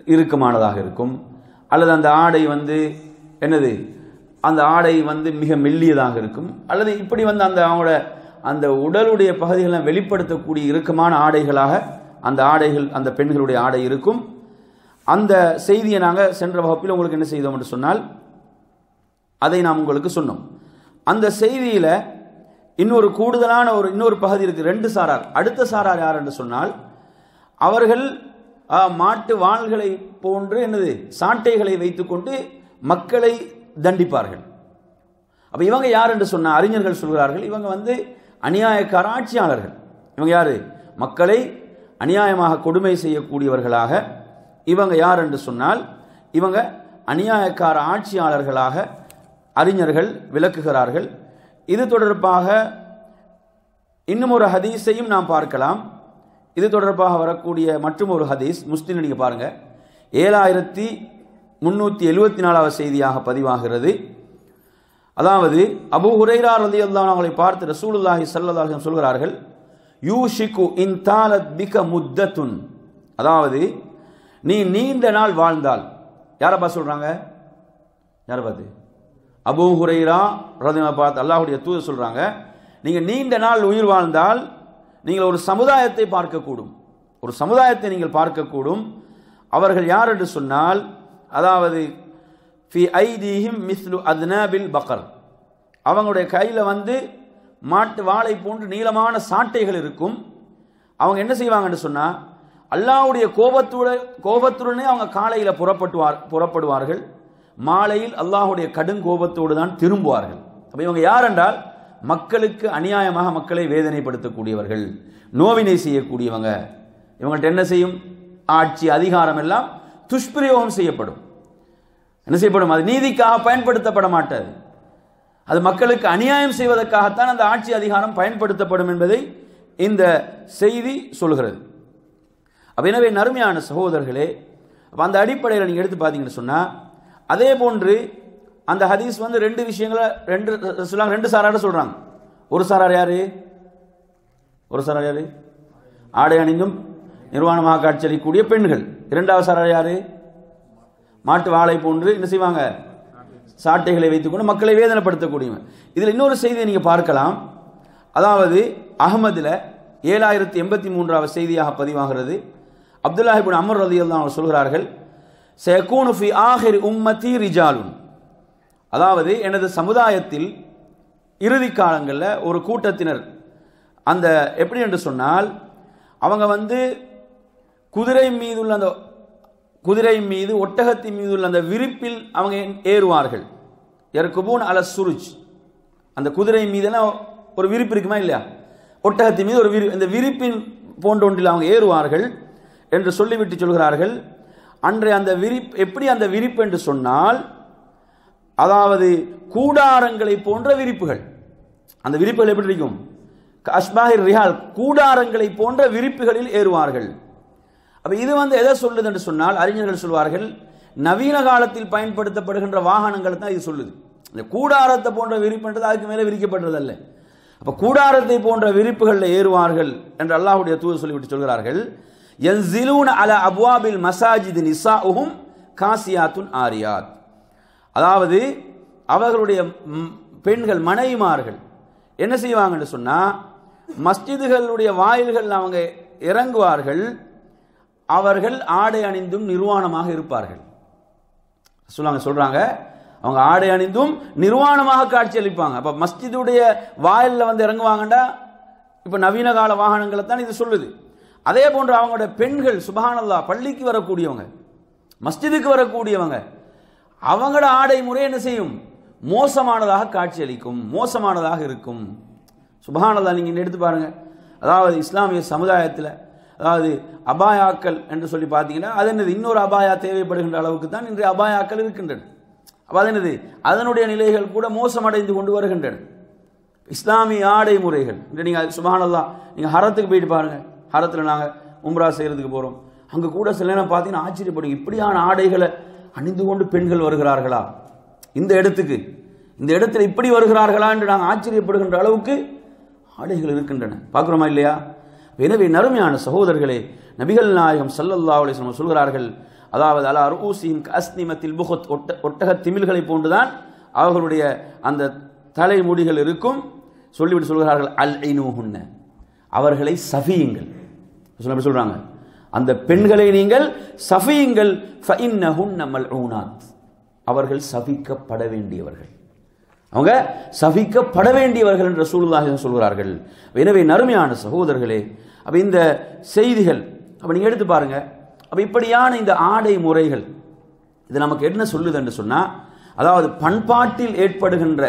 இறுக்கமானதாக இருக்கும். அல்லது அந்த ஆடை வந்து என்னது அந்த ஆடை வந்து மிக மெல்லியதாக இருக்கும். அல்லது இப்படி வந்து அந்த அவங்களோட அந்த உடலுடைய பகுதிகளை வெளிப்படுத்தக்கூடிய இறுக்கமான ஆடைகளாக அந்த ஆடைகள் அந்த பெண்களுடைய ஆடை இருக்கும். அந்த செய்தியை நாங்கள் சென்ற வகுப்பில் உங்களுக்கு என்ன செய்தோம் என்று சொன்னால் அதை நாம் உங்களுக்கு சொன்னோம். அந்த செய்தியில் இன்னொரு கூடுதலான ஒரு இன்னொரு பகுதி இருக்குது ரெண்டு சாரார். அடுத்த சாரார் யார் என்று சொன்னால் அவர்கள் மாட்டு வாள்களை போன்று என்னது சாட்டைகளை வைத்துக்கொண்டு மக்களை தண்டிப்பார்கள். அப்போ இவங்க யார் என்று சொன்ன அறிஞர்கள் சொல்கிறார்கள் இவங்க வந்து அநியாயக்கார ஆட்சியாளர்கள். இவங்க யார்? மக்களை அநியாயமாக கொடுமை செய்யக்கூடியவர்களாக இவங்க யார் என்று சொன்னால் இவங்க அநியாயக்கார ஆட்சியாளர்களாக அறிஞர்கள் விளக்குகிறார்கள். இது தொடர்பாக இன்னும் ஒரு ஹதீஸையும் நாம் பார்க்கலாம். இது தொடர்பாக வரக்கூடிய மற்றும் ஒரு ஹதீஸ் முஸ்லீம் நீங்கள் பாருங்கள் ஏழாயிரத்தி முன்னூற்றி எழுபத்தி நாலாவது செய்தியாக பதிவாகிறது. அதாவது அபு ஹுரைரா ரலியல்லாஹு அன்ஹு அவங்களை பார்த்து ரசூலுல்லாஹி சல்லாஹம் சொல்கிறார்கள் யூ சொல்கிறார்கள் யூஷிகு இன் தாலத் பிக முத்தத்துன். அதாவது நீ நீண்ட நாள் வாழ்ந்தால். யாரப்பா சொல்கிறாங்க யாரை பார்த்து அபூ ஹுரைரா ரலியல்லாஹு பார்த்து அல்லாஹ்வுடைய தூதர் சொல்கிறாங்க நீங்கள் நீண்ட நாள் உயிர் வாழ்ந்தால் நீங்கள் ஒரு சமுதாயத்தை பார்க்கக்கூடும். ஒரு சமுதாயத்தை நீங்கள் பார்க்கக்கூடும். அவர்கள் யார் என்று சொன்னால் அதாவது ஃபி ஐதீஹிம் மிஸ்லு அத்னாபில் பக்கர். அவங்களுடைய கையில் வந்து மாட்டு வாழை போன்று நீளமான சாட்டைகள் இருக்கும். அவங்க என்ன செய்வாங்கன்னு சொன்னால் அல்லாஹ்வுடைய கோபத்துடன் கோபத்துடனே அவங்க காலையில் புறப்பட்டுவார் புறப்படுவார்கள். மாலையில் அல்லாஹுடைய கடுங்கோபத்தோடு தான் திரும்புவார்கள். அப்போ இவங்க யார் என்றால் மக்களுக்கு அநியாயமாக மக்களை வேதனைப்படுத்தக்கூடியவர்கள் நோவினை செய்யக்கூடியவங்க. இவங்கள்ட்ட என்ன செய்யும்? ஆட்சி அதிகாரம் எல்லாம் துஷ்பிரயோகம் செய்யப்படும். என்ன செய்யப்படும்? அது நீதிக்காக பயன்படுத்தப்பட மாட்டாது. அது மக்களுக்கு அநியாயம் செய்வதற்காகத்தான் அந்த ஆட்சி அதிகாரம் பயன்படுத்தப்படும் என்பதை இந்த செய்தி சொல்கிறது. அப்போ எனவே நறுமையான சகோதரர்களே அப்போ அந்த அடிப்படையில் நீங்கள் எடுத்து பார்த்தீங்கன்னு சொன்னால் அதே போன்று அந்த ஹதீஸ் வந்து ரெண்டு விஷயங்களை ரெண்டு சொல்றாங்க ரெண்டு சாராட சொல்றாங்க. ஒரு சாரார் யாரு? ஒரு சாரார் யாரு? ஆடை அணிந்தும் நிர்வாணமாக காட்சியளிக்கக்கூடிய பெண்கள். இரண்டாவது சாரார் யாரு? மாட்டு வாழை போன்று என்ன செய்வாங்க? சாட்டைகளை வைத்துக்கொண்டு மக்களை வேதனைப்படுத்தக்கூடியவங்க இதில் இன்னொரு செய்தியை நீங்க பார்க்கலாம். அதாவது அகமதுல ஏழாயிரத்தி எண்பத்தி மூன்றாவது செய்தியாக பதிவாகிறது. அப்துல்லாஹிபின் அமர் ரதி அவர் சொல்கிறார்கள் செகூனு ஃபி ஆஹிர் உம்மதி ரிஜாலுன் அதாவது எனது சமுதாயத்தில் இறுதி காலங்களில் ஒரு கூட்டத்தினர். அந்த எப்படி என்று சொன்னால் அவங்க வந்து குதிரை மீதுள்ள அந்த குதிரை மீது ஒட்டகத்தின் மீது உள்ள அந்த விரிப்பில் அவங்க ஏறுவார்கள். எர்குபூன் அல சுருஜ். அந்த குதிரை மீதெல்லாம் ஒரு விரிப்பு இருக்குமா இல்லையா? ஒட்டகத்தின் மீது ஒரு விரி இந்த விரிப்பின் போன்ற ஒன்றில் அவங்க ஏறுவார்கள் என்று சொல்லிவிட்டு சொல்கிறார்கள். அன்றைய அந்த விரிப் எப்படி அந்த விரிப்பு என்று சொன்னால் அதாவது கூடாரங்களை போன்ற விரிப்புகள். அந்த விரிப்புகள் எப்படி இருக்கும்? அஷ்பாஹிர் ரிஹால் கூடாரங்களை போன்ற விரிப்புகளில் ஏறுவார்கள். அப்ப இது வந்து எதை சொல்லுது என்று சொன்னால் அறிஞர்கள் சொல்வார்கள் நவீன காலத்தில் பயன்படுத்தப்படுகின்ற வாகனங்கள் தான் இது சொல்லுது. இந்த கூடாரத்தை போன்ற விரிப்புன்றது அதுக்கு மேலே விரிக்கப்பட்டதல்ல. அப்ப கூடாரத்தை போன்ற விரிப்புகளில் ஏறுவார்கள் என்று அல்லாஹுடைய தூது சொல்லிவிட்டு சொல்கிறார்கள் என்சிலூன் அல அபுவாபில் மசாஜித் நிசாஉஹும் காசியாத்துன் ஆரியாத் அதாவது அவர்களுடைய பெண்கள் மனைவிமார்கள் என்ன செய்வாங்கன்னு சொன்னால் மஸ்ஜிதுகளுடைய வாயில்கள் அவங்க இறங்குவார்கள் அவர்கள் ஆடை அணிந்தும் நிர்வாணமாக இருப்பார்கள். சொல்லுவாங்க சொல்கிறாங்க அவங்க ஆடை அணிந்தும் நிர்வாணமாக காட்சி அளிப்பாங்க. அப்போ மஸ்ஜிதுடைய வாயிலில் வந்து இறங்குவாங்கண்டா? இப்போ நவீன கால வாகனங்களை தான் இது சொல்லுது. அதே போன்று அவங்களோட பெண்கள் சுபஹானல்லா பள்ளிக்கு வரக்கூடியவங்க மஸ்ஜிதுக்கு வரக்கூடியவங்க அவங்களோட ஆடை முறை என்ன செய்யும்? மோசமானதாக காட்சியளிக்கும் மோசமானதாக இருக்கும். சுபஹானல்லா நீங்கள் எடுத்து பாருங்க. அதாவது இஸ்லாமிய சமுதாயத்தில் அதாவது அபாயாக்கள் என்று சொல்லி பார்த்தீங்கன்னா அது என்னது? இன்னொரு அபாயா தேவைப்படுகின்ற அளவுக்கு தான் இன்றைய அபாயாக்கள் இருக்கின்றன. அப்போ அது என்னது? அதனுடைய நிலைகள் கூட மோசமடைந்து கொண்டு வருகின்றன. இஸ்லாமிய ஆடை முறைகள். இன்று நீங்கள் சுபஹானல்லா நீங்கள் ஹரத்துக்கு போயிட்டு பாருங்கள் ஹரத்தில் நாங்கள் உம்ரா செய்யறதுக்கு போகிறோம் அங்கே கூட சில நேரம் பார்த்தீங்கன்னா ஆச்சரியப்படுங்க. இப்படியான ஆடைகளை அணிந்து கொண்டு பெண்கள் வருகிறார்களா? இந்த இடத்துக்கு. இந்த இடத்துல இப்படி வருகிறார்களா என்று நாங்கள் ஆச்சரியப்படுகின்ற அளவுக்கு ஆடைகள் இருக்கின்றன. பார்க்குறோமா இல்லையா? எனவே நறுமையான சகோதரர்களே நபிகள் நாயகம் ஸல்லல்லாஹு அலைஹி சொல்கிறார்கள் அதாவது அலா ரூசியின் அஸ்னிமத்தில் புகத். ஒட்ட ஒட்டக திமில்களை போன்றுதான் அவர்களுடைய அந்த தலைமுடிகள் இருக்கும். சொல்லிவிட்டு சொல்கிறார்கள் அல் ஐனூஹுன்ன அவர்களை சஃபியுங்கள் சொல்ல சொல்றாங்க. அந்த பெண்களை நீங்கள் சஃபியுங்கள். அவர்கள் சபிக்கப்பட வேண்டியவர்கள். அவங்க சபிக்கப்பட வேண்டியவர்கள் என்று ரசூலுல்லாஹி சொல்கிறார்கள். எனவே நறுமையான சகோதரர்களே அப்ப இந்த செய்திகள் அப்ப நீங்க எடுத்து பாருங்க. அப்ப இப்படியான இந்த ஆடை முறைகள் இது நமக்கு என்ன சொல்லுது என்று சொன்னா அதாவது பண்பாட்டில் ஏற்படுகின்ற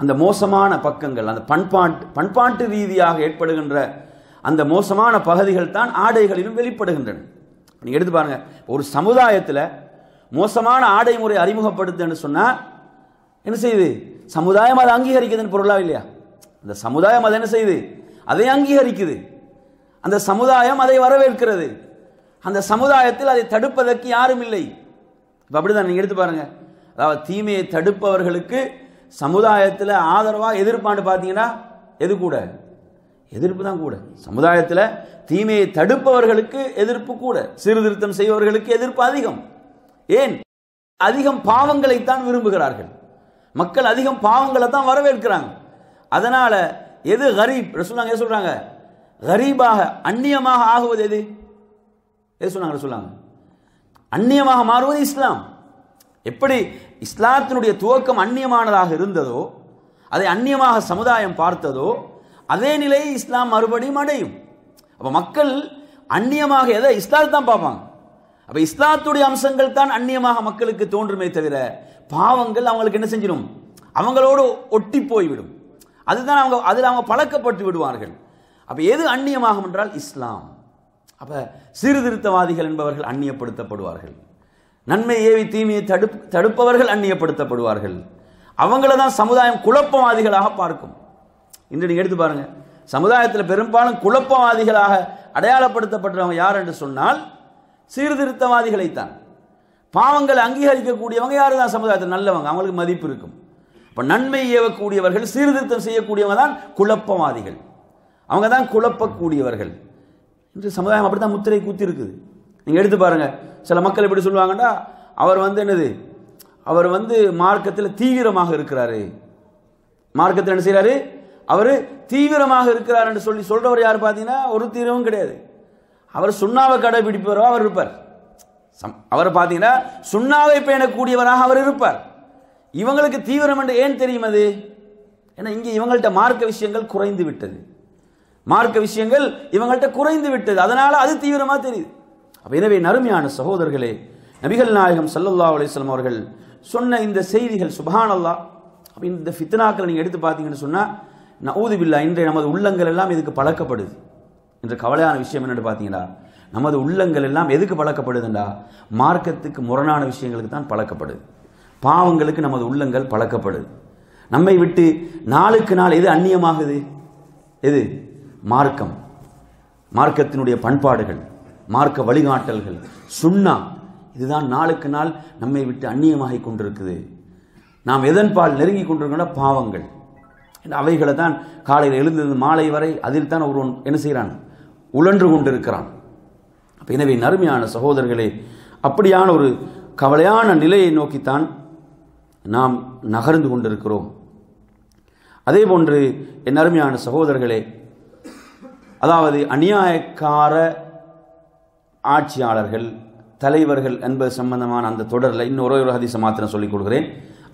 அந்த மோசமான பக்கங்கள் அந்த பண்பாட்டு பண்பாட்டு ரீதியாக ஏற்படுகின்ற அந்த மோசமான பகுதிகள் தான் ஆடைகளிலும் வெளிப்படுகின்றன. நீங்க எடுத்து பாருங்க. ஒரு சமுதாயத்தில் மோசமான ஆடை முறை அறிமுகப்படுத்துன்னு சொன்னா என்ன செய்யுது? சமுதாயம் அதை அங்கீகரிக்குதுன்னு பொருளா இல்லையா? அந்த சமுதாயம் அதை என்ன செய்யுது? அதை அங்கீகரிக்குது. அந்த சமுதாயம் அதை வரவேற்கிறது. அந்த சமுதாயத்தில் அதை தடுப்பதற்கு யாரும் இல்லை. இப்ப அப்படிதான் நீங்க எடுத்து பாருங்க. அதாவது தீமையை தடுப்பவர்களுக்கு சமுதாயத்தில் ஆதரவா எதிர்ப்பாண்டு பார்த்தீங்கன்னா எது கூட? எதிர்ப்பு தான் கூட. சமுதாயத்தில் தீமையை தடுப்பவர்களுக்கு எதிர்ப்பு கூட. சீர்திருத்தம் செய்பவர்களுக்கு எதிர்ப்பு அதிகம். ஏன்? அதிகம் பாவங்களைத்தான் விரும்புகிறார்கள். மக்கள் அதிகம் பாவங்களை தான் வரவேற்கிறாங்க. அதனால எது கரீப்? சொன்னாங்க எது சொல்றாங்க? கரீபாக அந்நியமாக ஆகுவது எது? எது சொன்னாங்க சொல்லாங்க அந்நியமாக மாறுவது இஸ்லாம். எப்படி இஸ்லாத்தினுடைய துவக்கம் அந்நியமானதாக இருந்ததோ அதை அந்நியமாக சமுதாயம் பார்த்ததோ அதே நிலையை இஸ்லாம் மறுபடியும் அடையும். அப்போ மக்கள் அந்நியமாக எதை? இஸ்லாத்தை தான் பார்ப்பாங்க. அப்ப இஸ்லாத்துடைய அம்சங்கள் தான் அந்நியமாக மக்களுக்கு தோன்றுமே தவிர பாவங்கள் அவங்களுக்கு என்ன செஞ்சிடும்? அவங்களோடு ஒட்டி போய்விடும். அதுதான் அவங்க அதில் அவங்க பழக்கப்பட்டு விடுவார்கள். அப்ப எது அந்நியமாகும் என்றால் இஸ்லாம். அப்ப சீர்திருத்தவாதிகள் என்பவர்கள் அந்நியப்படுத்தப்படுவார்கள். நன்மை ஏவி தீமையை தடுப் தடுப்பவர்கள் அந்நியப்படுத்தப்படுவார்கள். அவங்கள தான் சமுதாயம் குழப்பவாதிகளாக பார்க்கும். இன்று நீங்க எடுத்து பாருங்க. சமுதாயத்தில் பெரும்பாலும் குழப்பவாதிகளாக அடையாளப்படுத்தப்பட்டவங்க யார் என்று சொன்னால் சீர்திருத்தவாதிகளைத்தான். பாவங்களை அங்கீகரிக்கக்கூடியவங்க யாரு தான் சமுதாயத்தில் நல்லவங்க அவங்களுக்கு மதிப்பு இருக்கும். இப்ப நன்மை ஏவக்கூடியவர்கள் சீர்திருத்தம் செய்யக்கூடியவங்க தான் குழப்பவாதிகள். அவங்க தான் குழப்பக்கூடியவர்கள். இன்று சமுதாயம் அப்படித்தான் முத்திரை கூத்தி இருக்குது. நீங்க எடுத்து பாருங்க. சில மக்கள் எப்படி சொல்லுவாங்கன்னா அவர் வந்து என்னது? அவர் வந்து மார்க்கத்தில் தீவிரமாக இருக்கிறாரு. மார்க்கத்தில் என்ன செய்கிறாரு அவர் தீவிரமாக இருக்கிறார் என்று சொல்லி சொல்றவர் யார் பார்த்தீங்கன்னா ஒரு தீவிரமும் கிடையாது. அவர் சுண்ணாவை கடைபிடிப்பவரோ அவர் இருப்பார். சம்- அவர் பார்த்தீங்கன்னா சுண்ணாவை பேணக்கூடியவராக அவர் இருப்பார். இவங்களுக்கு தீவிரம் என்று ஏன் தெரியும் அது? ஏன்னா இங்கே இவங்கள்ட்ட மார்க்க விஷயங்கள் குறைந்து விட்டது. மார்க்க விஷயங்கள் இவங்கள்ட்ட குறைந்து விட்டது. அதனால அது தீவிரமாக தெரியுது. அப்போ எனவே நறுமையான சகோதரர்களே நபிகள் நாயகம் சல்லல்லா அலிஸ்லாம் அவர்கள் சொன்ன இந்த செய்திகள் சுபானல்லா அப்படின்னு இந்த ஃபித்னாக்களை நீங்கள் எடுத்து பார்த்தீங்கன்னு சொன்னால் நவுதுபில்லா இன்றைய நமது உள்ளங்கள் எல்லாம் இதுக்கு பழக்கப்படுது? என்ற கவலையான விஷயம் என்னன்னு பார்த்தீங்கன்னா நமது உள்ளங்கள் எல்லாம் எதுக்கு பழக்கப்படுதுண்டா? மார்க்கத்துக்கு முரணான விஷயங்களுக்கு தான் பழக்கப்படுது. பாவங்களுக்கு நமது உள்ளங்கள் பழக்கப்படுது. நம்மை விட்டு நாளுக்கு நாள் எது அந்நியமாகுது? எது? மார்க்கம். மார்க்கத்தினுடைய பண்பாடுகள் மார்க்க வழிகாட்டல்கள் சுண்ணா இதுதான் நாளுக்கு நாள் நம்மை விட்டு அந்நியமாகிக் கொண்டிருக்குது. நாம் எதன்பால் நெருங்கி கொண்டிருக்கின்ற பாவங்கள். அவைகளை தான் காலையில் எழுந்தது மாலை வரை அதில் தான் ஒருவன் என்ன செய்கிறான்? உழன்று கொண்டிருக்கிறான். அப்ப எனவே நறுமையான சகோதரர்களே அப்படியான ஒரு கவலையான நிலையை நோக்கித்தான் நாம் நகர்ந்து கொண்டிருக்கிறோம். அதே போன்று என் அருமையான சகோதரர்களே அதாவது அநியாயக்கார ஆட்சியாளர்கள் தலைவர்கள் என்பது சம்பந்தமான அந்த தொடரில் இன்னொரு ஒரு ஹதீஸை மாத்திரம் சொல்லிக் கொடுக்கிறேன்.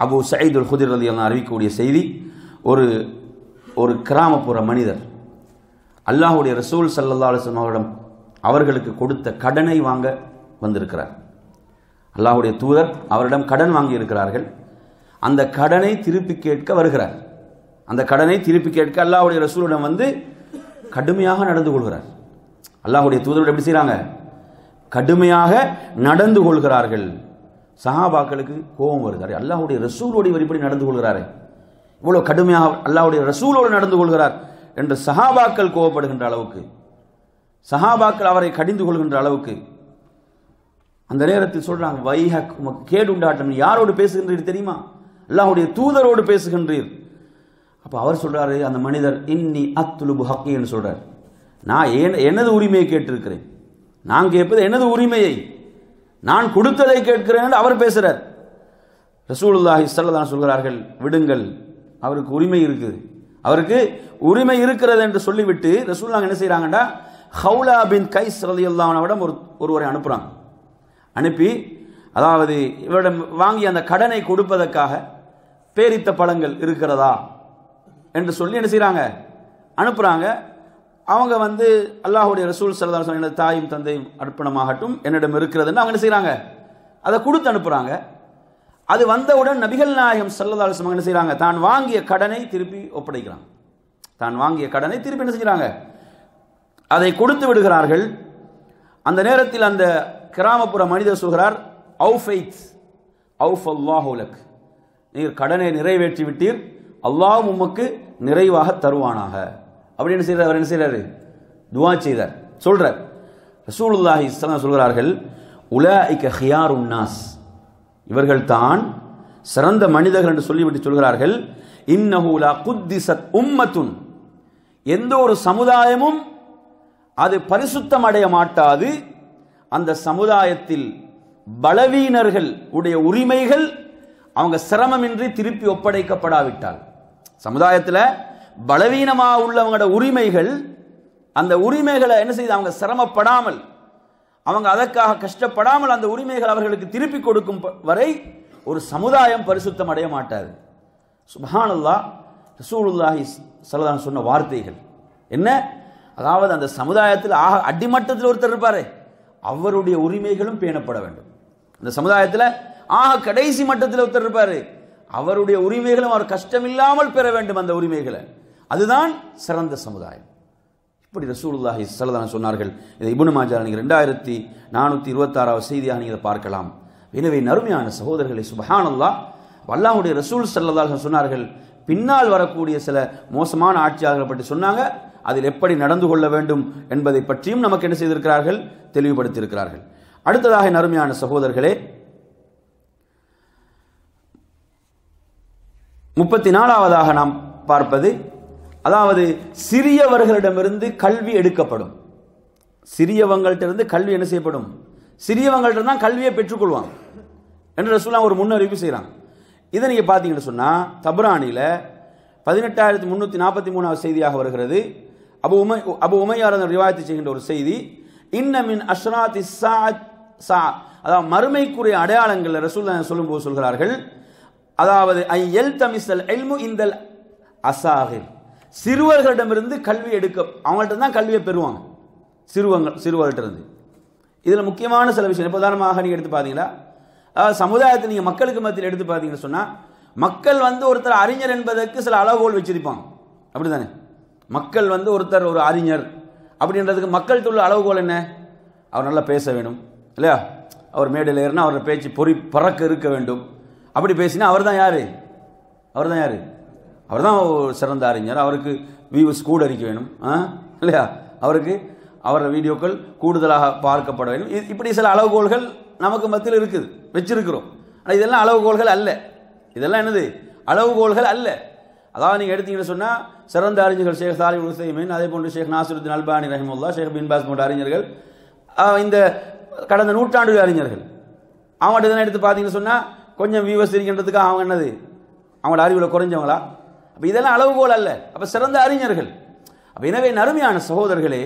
அபு சயீதுல் குதிர் ரலி அறிவிக்கக்கூடிய செய்தி ஒரு ஒரு கிராமப்புற மனிதர். அல்லாஹுடைய ரசூல் சல்லல்லா அலுவலம் அவரிடம் அவர்களுக்கு கொடுத்த கடனை வாங்க வந்திருக்கிறார். அல்லாஹுடைய தூதர் அவரிடம் கடன் வாங்கி இருக்கிறார்கள். அந்த கடனை திருப்பி கேட்க வருகிறார். அந்த கடனை திருப்பி கேட்க அல்லாஹுடைய ரசூலிடம் வந்து கடுமையாக நடந்து கொள்கிறார். அல்லாஹுடைய தூதரோடு எப்படி செய்கிறாங்க கடுமையாக நடந்து கொள்கிறார்கள். சஹாபாக்களுக்கு கோபம் வருகிறார் அல்லாஹுடைய ரசூலோடு இவர் இப்படி நடந்து கொள்கிறாரே. இவ்வளவு கடுமையாக அல்லாவுடைய ரசூலோடு நடந்து கொள்கிறார் என்று சஹாபாக்கள் கோவப்படுகின்ற அளவுக்கு சஹாபாக்கள் அவரை கடிந்து கொள்கின்ற அளவுக்கு அந்த நேரத்தில் சொல்றாங்க வைஹக் உமக்கு கேடு உண்டாட்டம் யாரோடு பேசுகின்றீர் தெரியுமா? அல்லாஹுடைய தூதரோடு பேசுகின்றீர். அப்போ அவர் சொல்றாரு அந்த மனிதர் இன்னி அத்துலுபு ஹக்கின்னு சொல்றார். நான் ஏன் எனது உரிமையை கேட்டிருக்கிறேன். நான் கேட்பது எனது உரிமையை. நான் கொடுத்ததை கேட்கிறேன் என்று அவர் பேசுறார். ரசூலுல்லாஹி சல்லதான் சொல்கிறார்கள் விடுங்கள். அவருக்கு உரிமை இருக்குது. அவருக்கு உரிமை இருக்கிறது என்று சொல்லிவிட்டு ரசூல்லாங்க என்ன செய்கிறாங்கன்னா ஹவுலா பின் கைஸ் ரலியல்லாஹு அல்லாவனவிடம் ஒரு ஒருவரை அனுப்புறாங்க. அனுப்பி அதாவது இவரிடம் வாங்கி அந்த கடனை கொடுப்பதற்காக பேரித்த பழங்கள் இருக்கிறதா என்று சொல்லி என்ன செய்கிறாங்க அனுப்புறாங்க. அவங்க வந்து அல்லாஹுடைய ரசூல் சல்லா எனது தாயும் தந்தையும் அர்ப்பணமாகட்டும் என்னிடம் இருக்கிறதுன்னு அவங்க என்ன செய்கிறாங்க அதை கொடுத்து அனுப்புறாங்க. அது வந்தவுடன் நபிகள் நாயகம் செல்லதால் அலுவலம் என்ன செய்கிறாங்க தான் வாங்கிய கடனை திருப்பி ஒப்படைக்கிறாங்க தான் வாங்கிய கடனை திருப்பி என்ன செய்கிறாங்க அதை கொடுத்து விடுகிறார்கள். அந்த நேரத்தில் அந்த கிராமப்புற மனிதர் சொல்கிறார் அவுஃபைத் அவுஃப் அல்லாஹுலக் நீர் கடனை நிறைவேற்றி விட்டீர் அல்லாஹ் உமக்கு நிறைவாக தருவானாக. அப்படின்னு செய்கிறார் அவர் என்ன செய்கிறாரு துவா செய்தார். சொல்கிறார் ரசூலுல்லாஹி இஸ்லாம் சொல்கிறார்கள் உலாஇக ஹியார் உன்னாஸ் இவர்கள்தான் சிறந்த மனிதர்கள் என்று சொல்லிவிட்டு சொல்கிறார்கள். இன்னஹூலா குத்திசத் உம்மத்துன். எந்த ஒரு சமுதாயமும் அது பரிசுத்தம் அடைய மாட்டாது. அந்த சமுதாயத்தில் பலவீனர்கள் உடைய உரிமைகள் அவங்க சிரமமின்றி திருப்பி ஒப்படைக்கப்படாவிட்டால். சமுதாயத்தில் பலவீனமாக உள்ளவங்களோட உரிமைகள் அந்த உரிமைகளை என்ன செய்து அவங்க சிரமப்படாமல் அவங்க அதற்காக கஷ்டப்படாமல் அந்த உரிமைகள் அவர்களுக்கு திருப்பி கொடுக்கும் ப- வரை ஒரு சமுதாயம் பரிசுத்தம் அடைய மாட்டாது. சுபஹானல்லா ரசூலுல்லாஹி சலதான் சொன்ன வார்த்தைகள். என்ன? அதாவது அந்த சமுதாயத்தில் ஆக அடிமட்டத்தில் ஒருத்தர் இருப்பார் அவருடைய உரிமைகளும் பேணப்பட வேண்டும். அந்த சமுதாயத்தில் ஆக கடைசி மட்டத்தில் ஒருத்தர் இருப்பாரு அவருடைய உரிமைகளும் அவர் கஷ்டமில்லாமல் பெற வேண்டும் அந்த உரிமைகளை. அதுதான் சிறந்த சமுதாயம். இப்படி ரசூலுல்லாஹி சலதான சொன்னார்கள்? இதை இபுனு மாஜா நீங்கள் ரெண்டாயிரத்தி நானூற்றி இருபத்தாறாவது செய்தியாக நீங்கள் இதை பார்க்கலாம். எனவே நறுமையான சகோதரர்களை சுபஹானல்லா அல்லாஹ்வுடைய ரசூல் செல்லதாக சொன்னார்கள் பின்னால் வரக்கூடிய சில மோசமான ஆட்சியாளர்களை பற்றி சொன்னாங்க அதில் எப்படி நடந்து கொள்ள வேண்டும் என்பதை பற்றியும் நமக்கு என்ன செய்திருக்கிறார்கள்? தெளிவுபடுத்தியிருக்கிறார்கள். அடுத்ததாக நறுமையான சகோதரர்களே முப்பத்தி நாலாவதாக நாம் பார்ப்பது அதாவது சிறியவர்களிடமிருந்து கல்வி எடுக்கப்படும். சிறியவங்கள்ட்ட இருந்து கல்வி என்ன செய்யப்படும்? சிறியவங்கள்ட்ட தான் கல்வியை பெற்றுக்கொள்வாங்க. என்று ரசூலா ஒரு முன்னறிவிப்பு செய்கிறான் இதை நீங்கள் பார்த்தீங்கன்னு சொன்னால் தப்ரானியில் பதினெட்டாயிரத்தி முந்நூற்றி நாற்பத்தி மூணாவது செய்தியாக வருகிறது. அபு உமை அபு உமையாரன் ரிவாயத்து செய்கின்ற ஒரு செய்தி இன்னமின் அஷ்ராத் சாத் சா அதாவது மறுமைக்குரிய அடையாளங்கள் ரசூல் சொல்லும்போது சொல்கிறார்கள் அதாவது ஐ எல் தமிசல் எல்மு இந்தல் அசாகிர். சிறுவர்களிடமிருந்து கல்வி எடுக்க அவங்கள்ட்ட தான் கல்வியை பெறுவாங்க. சிறுவங்கள் சிறுவர்கள்ட்ட இருந்து இதில் முக்கியமான சில விஷயம் உதாரணமாக நீங்கள் எடுத்து பார்த்தீங்கன்னா சமுதாயத்தை நீங்கள் மக்களுக்கு மத்தியில் எடுத்து பார்த்தீங்கன்னு சொன்னால் மக்கள் வந்து ஒருத்தர் அறிஞர் என்பதற்கு சில அளவுகோல் வச்சிருப்பாங்க. அப்படிதானே மக்கள் வந்து ஒருத்தர் ஒரு அறிஞர் அப்படின்றதுக்கு மக்கள்கிட்ட உள்ள அளவுகோல் என்ன? அவர் நல்லா பேச வேணும் இல்லையா? அவர் மேடையில் ஏறினா அவரோட பேச்சு பொறி பறக்க இருக்க வேண்டும். அப்படி பேசினா அவர் தான் யார்? அவர் தான் யார்? அவர் தான் ஒரு சிறந்த அறிஞர். அவருக்கு வியூஸ் கூட அடிக்க வேணும். ஆ? இல்லையா? அவருக்கு அவரோட வீடியோக்கள் கூடுதலாக பார்க்கப்பட வேண்டும். இ- இப்படி சில அளவுகோல்கள் நமக்கு மத்தியில் இருக்குது. வச்சிருக்கிறோம். ஆனால் இதெல்லாம் அளவுகோல்கள் அல்ல. இதெல்லாம் என்னது? அளவுகோல்கள் அல்ல. அதாவது நீங்கள் எடுத்தீங்கன்னு சொன்னால் சிறந்த அறிஞர்கள் ஷேக் சாலி உசைமின் அதே போன்று ஷேக் நாசிருத்தின் அல்பானி ரஹிமுல்லா ஷேக் பின் பாஸ் போன்ற அறிஞர்கள் இந்த கடந்த நூற்றாண்டு அறிஞர்கள். அவங்கள்ட்ட இதெல்லாம் எடுத்து பார்த்தீங்கன்னு சொன்னால் கொஞ்சம் வியூவர்ஸ் இருக்கின்றதுக்கு அவங்க என்னது? அவங்களோட அறிவில் குறைஞ்சவங்களா? அப்போ இதெல்லாம் அளவுகோல் அல்ல. அப்போ சிறந்த அறிஞர்கள். அப்போ எனவே நறுமையான சகோதரர்களே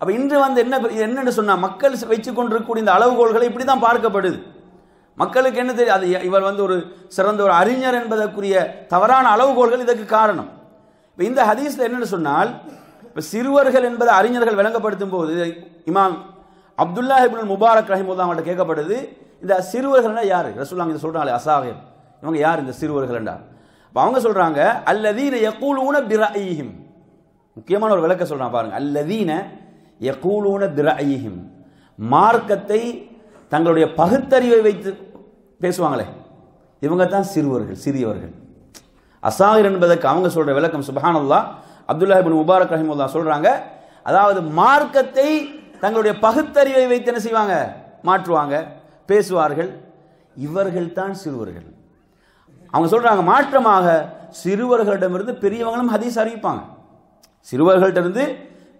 அப்போ இன்று வந்து என்ன என்னன்னு சொன்னால் மக்கள் வச்சு கொண்டிருக்கக்கூடிய இந்த அளவுகோல்களை இப்படி தான் பார்க்கப்படுது. மக்களுக்கு என்ன தெரியும் அது இவர் வந்து ஒரு சிறந்த ஒரு அறிஞர் என்பதற்குரிய தவறான அளவுகோல்கள் இதற்கு காரணம். இப்போ இந்த ஹதீஸில் என்னென்னு சொன்னால் இப்போ சிறுவர்கள் என்பதை அறிஞர்கள் விளங்கப்படுத்தும் போது இமாம் அப்துல்லா ஹிபுல் முபாரக் ரஹிமுல்லா அவங்கள்ட்ட கேட்கப்படுது இந்த சிறுவர்கள்னா யார்? ரசூல்லாங்க இதை சொல்கிறாங்களே அசாகிர் இவங்க யார் இந்த சிறுவர்கள்ண்டா அவங்க சொல்றாங்க அல்லதீன யகூலூன பிரஐஹிம் முக்கியமான ஒரு விளக்க சொல்றான் பாருங்க. அல்லதீன யகூலூன பிரஐஹிம் மார்க்கத்தை தங்களுடைய பகுத்தறிவை வைத்து பேசுவாங்களே. இவங்க தான் சிறுவர்கள் சிறியவர்கள். அசாகர் என்பதற்கு அவங்க சொல்ற விளக்கம் சுபஹானல்லா அப்துல்லா இப்னு முபாரக் ரஹிமுல்லா சொல்றாங்க. அதாவது மார்க்கத்தை தங்களுடைய பகுத்தறிவை வைத்து என்ன செய்வாங்க? மாற்றுவாங்க பேசுவார்கள். இவர்கள் தான் சிறுவர்கள். அவங்க சொல்றாங்க மாற்றமாக சிறுவர்களிடமிருந்து பெரியவங்களும் ஹதீஸ் அறிவிப்பாங்க. சிறுவர்கள்ட்ட இருந்து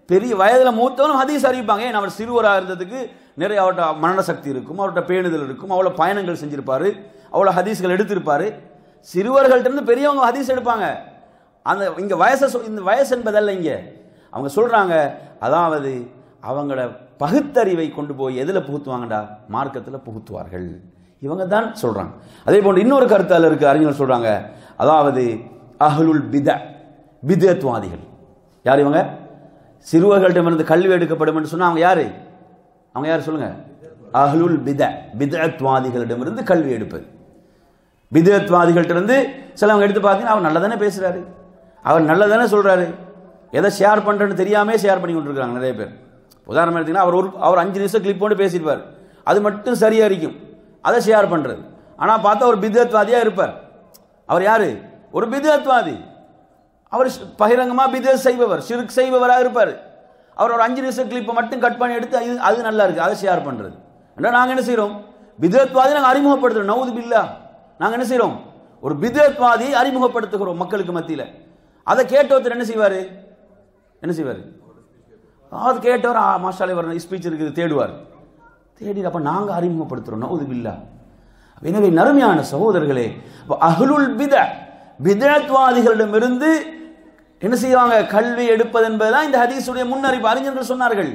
பெரிய வயதில் மூத்தவனும் ஹதீஸ் அறிவிப்பாங்க. ஏன்? அவர் சிறுவராக இருந்ததுக்கு நிறைய அவர்கிட்ட மரண சக்தி இருக்கும் அவர்கிட்ட பேணுதல் இருக்கும் அவ்வளோ பயணங்கள் செஞ்சிருப்பாரு அவ்வளோ ஹதீஸ்கள் எடுத்திருப்பாரு. சிறுவர்கள்ட்டிருந்து பெரியவங்க ஹதீஸ் எடுப்பாங்க. அந்த இங்கே வயசை சொல்- இந்த வயசு என்பதல்ல இங்கே. அவங்க சொல்கிறாங்க அதாவது அவங்கள பகுத்தறிவை கொண்டு போய் எதில் புகுத்துவாங்கடா? மார்க்கத்தில் புகுத்துவார்கள். இவங்க தான் சொல்றாங்க. அதே போன்று இன்னொரு கருத்தால் இருக்க அறிஞர் சொல்றாங்க அதாவது அஹ்லுல் பித பிதத்வாதிகள். யார் இவங்க? சிறுவர்களிடமிருந்து கல்வி எடுக்கப்படும் என்று சொன்னால் அவங்க யாரு? அவங்க யார் சொல்லுங்க? அஹ்லுல் பித பிதத்வாதிகளிடமிருந்து கல்வி எடுப்பது. பிதத்வாதிகள்ட்ட இருந்து சிலவங்க எடுத்து பார்த்தீங்கன்னா அவர் நல்லா தானே பேசுறாரு. அவர் நல்லா தானே சொல்றாரு. எதை ஷேர் பண்றேன்னு தெரியாமே ஷேர் பண்ணி கொண்டிருக்காங்க நிறைய பேர். உதாரணம் எடுத்தீங்கன்னா அவர் ஒரு அவர் அஞ்சு நிமிஷம் கிளிப் போட்டு பேசியிருப்பார். அது மட்டும் சரியா இருக்கும். அதை ஷேர் பண்றது. ஆனா பார்த்தா ஒரு பிதத்வாதியா இருப்பார். அவர் யாரு? ஒரு பிதத்வாதி அவர் ஷ்- பகிரங்கமா பிதத் செய்பவர் சிறுக் செய்பவராக இருப்பார். அவர் ஒரு அஞ்சு நிமிஷம் கிளிப்பை மட்டும் கட் பண்ணி எடுத்து அது அது நல்லா இருக்கு அதை ஷேர் பண்றது. ஏன்னா நாங்க என்ன செய்கிறோம் பிதத்வாதி நாங்க அறிமுகப்படுத்துறோம் நவுது பில்லா. நாங்க என்ன செய்கிறோம் ஒரு பிதத்வாதியை அறிமுகப்படுத்துகிறோம் மக்களுக்கு மத்தியில. அதை கேட்ட ஒருத்தர் என்ன செய்வார்? என்ன செய்வார்? அது கேட்டவர் ஆ வர ஸ்பீச் இருக்குது தேடுவார். தேடி அப்ப நாங்க அறிமுகப்படுத்துறோம். உதுவில்லா எனவே நறுமையான சகோதரர்களே அகலுல் பித பிதத்வாதிகளிடமிருந்து என்ன செய்வாங்க? கல்வி எடுப்பது என்பதுதான் இந்த ஹதீஸுடைய முன்னறிவு. அறிஞர்கள் சொன்னார்கள்.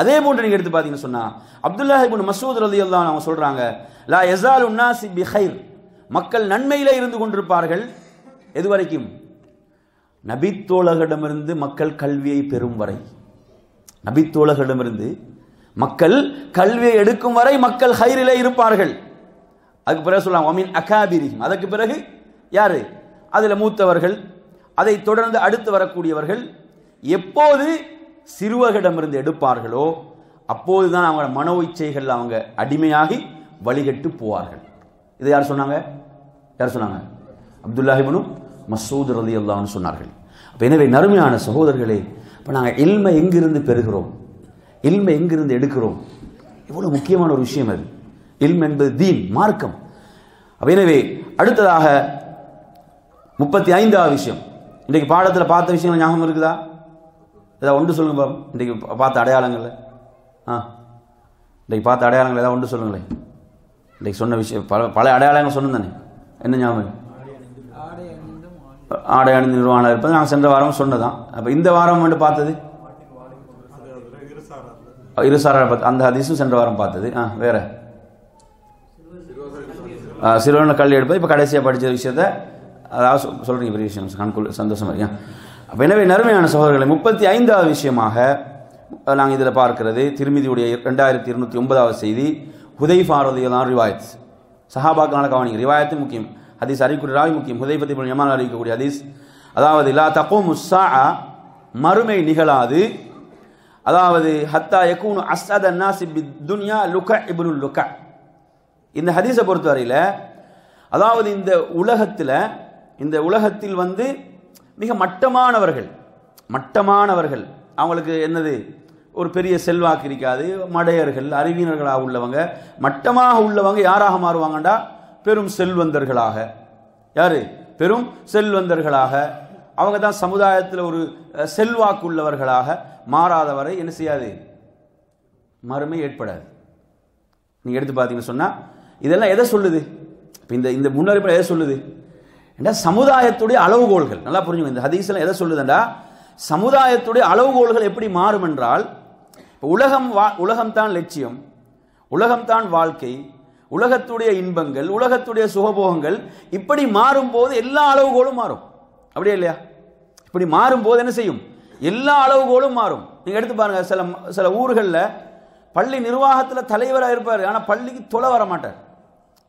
அதே போன்று நீங்க எடுத்து பார்த்தீங்கன்னு சொன்னா அப்துல்லா இபுன் மசூத் ரலியல்லாஹு அவங்க சொல்றாங்க லா எசால் உன்னாசி பிஹைர் மக்கள் நன்மையில இருந்து கொண்டிருப்பார்கள். எது வரைக்கும்? நபித்தோழர்களிடமிருந்து மக்கள் கல்வியை பெறும் வரை. நபித்தோழர்களிடமிருந்து மக்கள் கல்வியை எடுக்கும் வரை மக்கள் ஹைரிலே இருப்பார்கள். அதுக்கு பிறகு சொல்லலாம் ஒமின் அகாபிரிஹிம். அதற்கு பிறகு யாரு? அதில் மூத்தவர்கள். அதை தொடர்ந்து அடுத்து வரக்கூடியவர்கள் எப்போது சிறுவர்களிடமிருந்து எடுப்பார்களோ அப்போதுதான் அவங்க மன இச்சைகள் அவங்க அடிமையாகி வழிகட்டு போவார்கள். இதை யார் சொன்னாங்க? யார் சொன்னாங்க? அப்துல்லாஹிபனு மசூத் ரதி அல்லான்னு சொன்னார்கள். எனவே நறுமையான சகோதரர்களே இப்போ நாங்கள் இல்மை எங்கிருந்து பெறுகிறோம்? இல்மை எங்கிருந்து எடுக்கிறோம்? இவ்வளவு முக்கியமான ஒரு விஷயம் அது. இல்ம் என்பது தீன் மார்க்கம். எனவே அடுத்ததாக முப்பத்தி ஐந்தாவது விஷயம். இன்றைக்கு பாடத்தில் பார்த்த விஷயங்கள் ஞாபகம் இருக்குதா? ஏதாவது ஒன்று சொல்லுங்க பாப்போம் இன்றைக்கு பார்த்த அடையாளங்கள்ல? ஆ. இன்றைக்கு பார்த்த அடையாளங்கள் ஏதாவது ஒன்று சொல்லுங்களேன் இன்றைக்கு சொன்ன விஷயம் பல பல அடையாளங்கள் சொன்னேன் தானே. என்ன ஞாபகம் ஆடை அணிந்து நிர்வாணம் இருப்பது. நான் சென்ற வாரம் சொன்னதான். அப்போ இந்த வாரம் வந்து பார்த்தது? இருசாரா பார்த்து அந்த ஹதீஸும் சென்ற வாரம் பார்த்தது. ஆ வேற. சிறுவனை கல்வி எடுப்பது இப்போ கடைசியாக படித்த விஷயத்த அதாவது சொல்- பெரிய விஷயம். கண்குள் சந்தோஷம் இருக்கா அப்போ எனவே நறுமையான சகோதரர்களை முப்பத்தி ஐந்தாவது விஷயமாக நாங்கள் இதில் பார்க்கிறது திருமதியுடைய ரெண்டாயிரத்தி இருநூத்தி ஒன்பதாவது செய்தி ஹுதைஃபாரதியதான் ரிவாயத். சஹாபாக்கான கவனிங்க ரிவாயத்து முக்கியம் ஹதீஸ் அறிவிக்கூடிய ராவி முக்கியம் ஹுதைபத்தி யமான அறிவிக்கக்கூடிய ஹதீஸ். அதாவது லா தப்போ முஸ்ஸா மறுமை நிகழாது அதாவது ஹத்தா யகூனு அஸ்அத நாசி துன்யா லுக இப்னுல் லுக. இந்த ஹதீஸை பொறுத்தவரையில் அதாவது இந்த உலகத்தில் இந்த உலகத்தில் வந்து மிக மட்டமானவர்கள் மட்டமானவர்கள் அவங்களுக்கு என்னது? ஒரு பெரிய செல்வாக்கு இருக்காது மடையர்கள் அறிவியனர்களாக உள்ளவங்க. மட்டமாக உள்ளவங்க யாராக மாறுவாங்கண்டா? பெரும் செல்வந்தர்களாக. யாரு? பெரும் செல்வந்தர்களாக. அவங்க தான் சமுதாயத்தில் ஒரு செல்வாக்கு உள்ளவர்களாக மாறாதவரை என்ன செய்யாது? மறுமை ஏற்படாது. நீங்கள் எடுத்து பார்த்தீங்கன்னு சொன்னால் இதெல்லாம் எதை சொல்லுது? இப்போ இந்த இந்த முன்னறிப்பில் எதை சொல்லுது? ஏன்னா சமுதாயத்துடைய அளவுகோல்கள் நல்லா புரிஞ்சுங்க இந்த ஹதீஸ்லாம் எதை சொல்லுதுண்டா சமுதாயத்துடைய அளவுகோல்கள் எப்படி மாறும் என்றால் உலகம் வா உலகம் தான் லட்சியம் உலகம் தான் வாழ்க்கை உலகத்துடைய இன்பங்கள் உலகத்துடைய சுகபோகங்கள் இப்படி மாறும்போது எல்லா அளவுகோலும் மாறும். அப்படியே இல்லையா? இப்படி மாறும்போது என்ன செய்யும்? எல்லா அளவுகோலும் மாறும். நீங்க எடுத்து பாருங்க சில சில ஊர்களில் பள்ளி நிர்வாகத்தில் தலைவராக இருப்பார் ஆனால் பள்ளிக்கு தொலை வர மாட்டார்.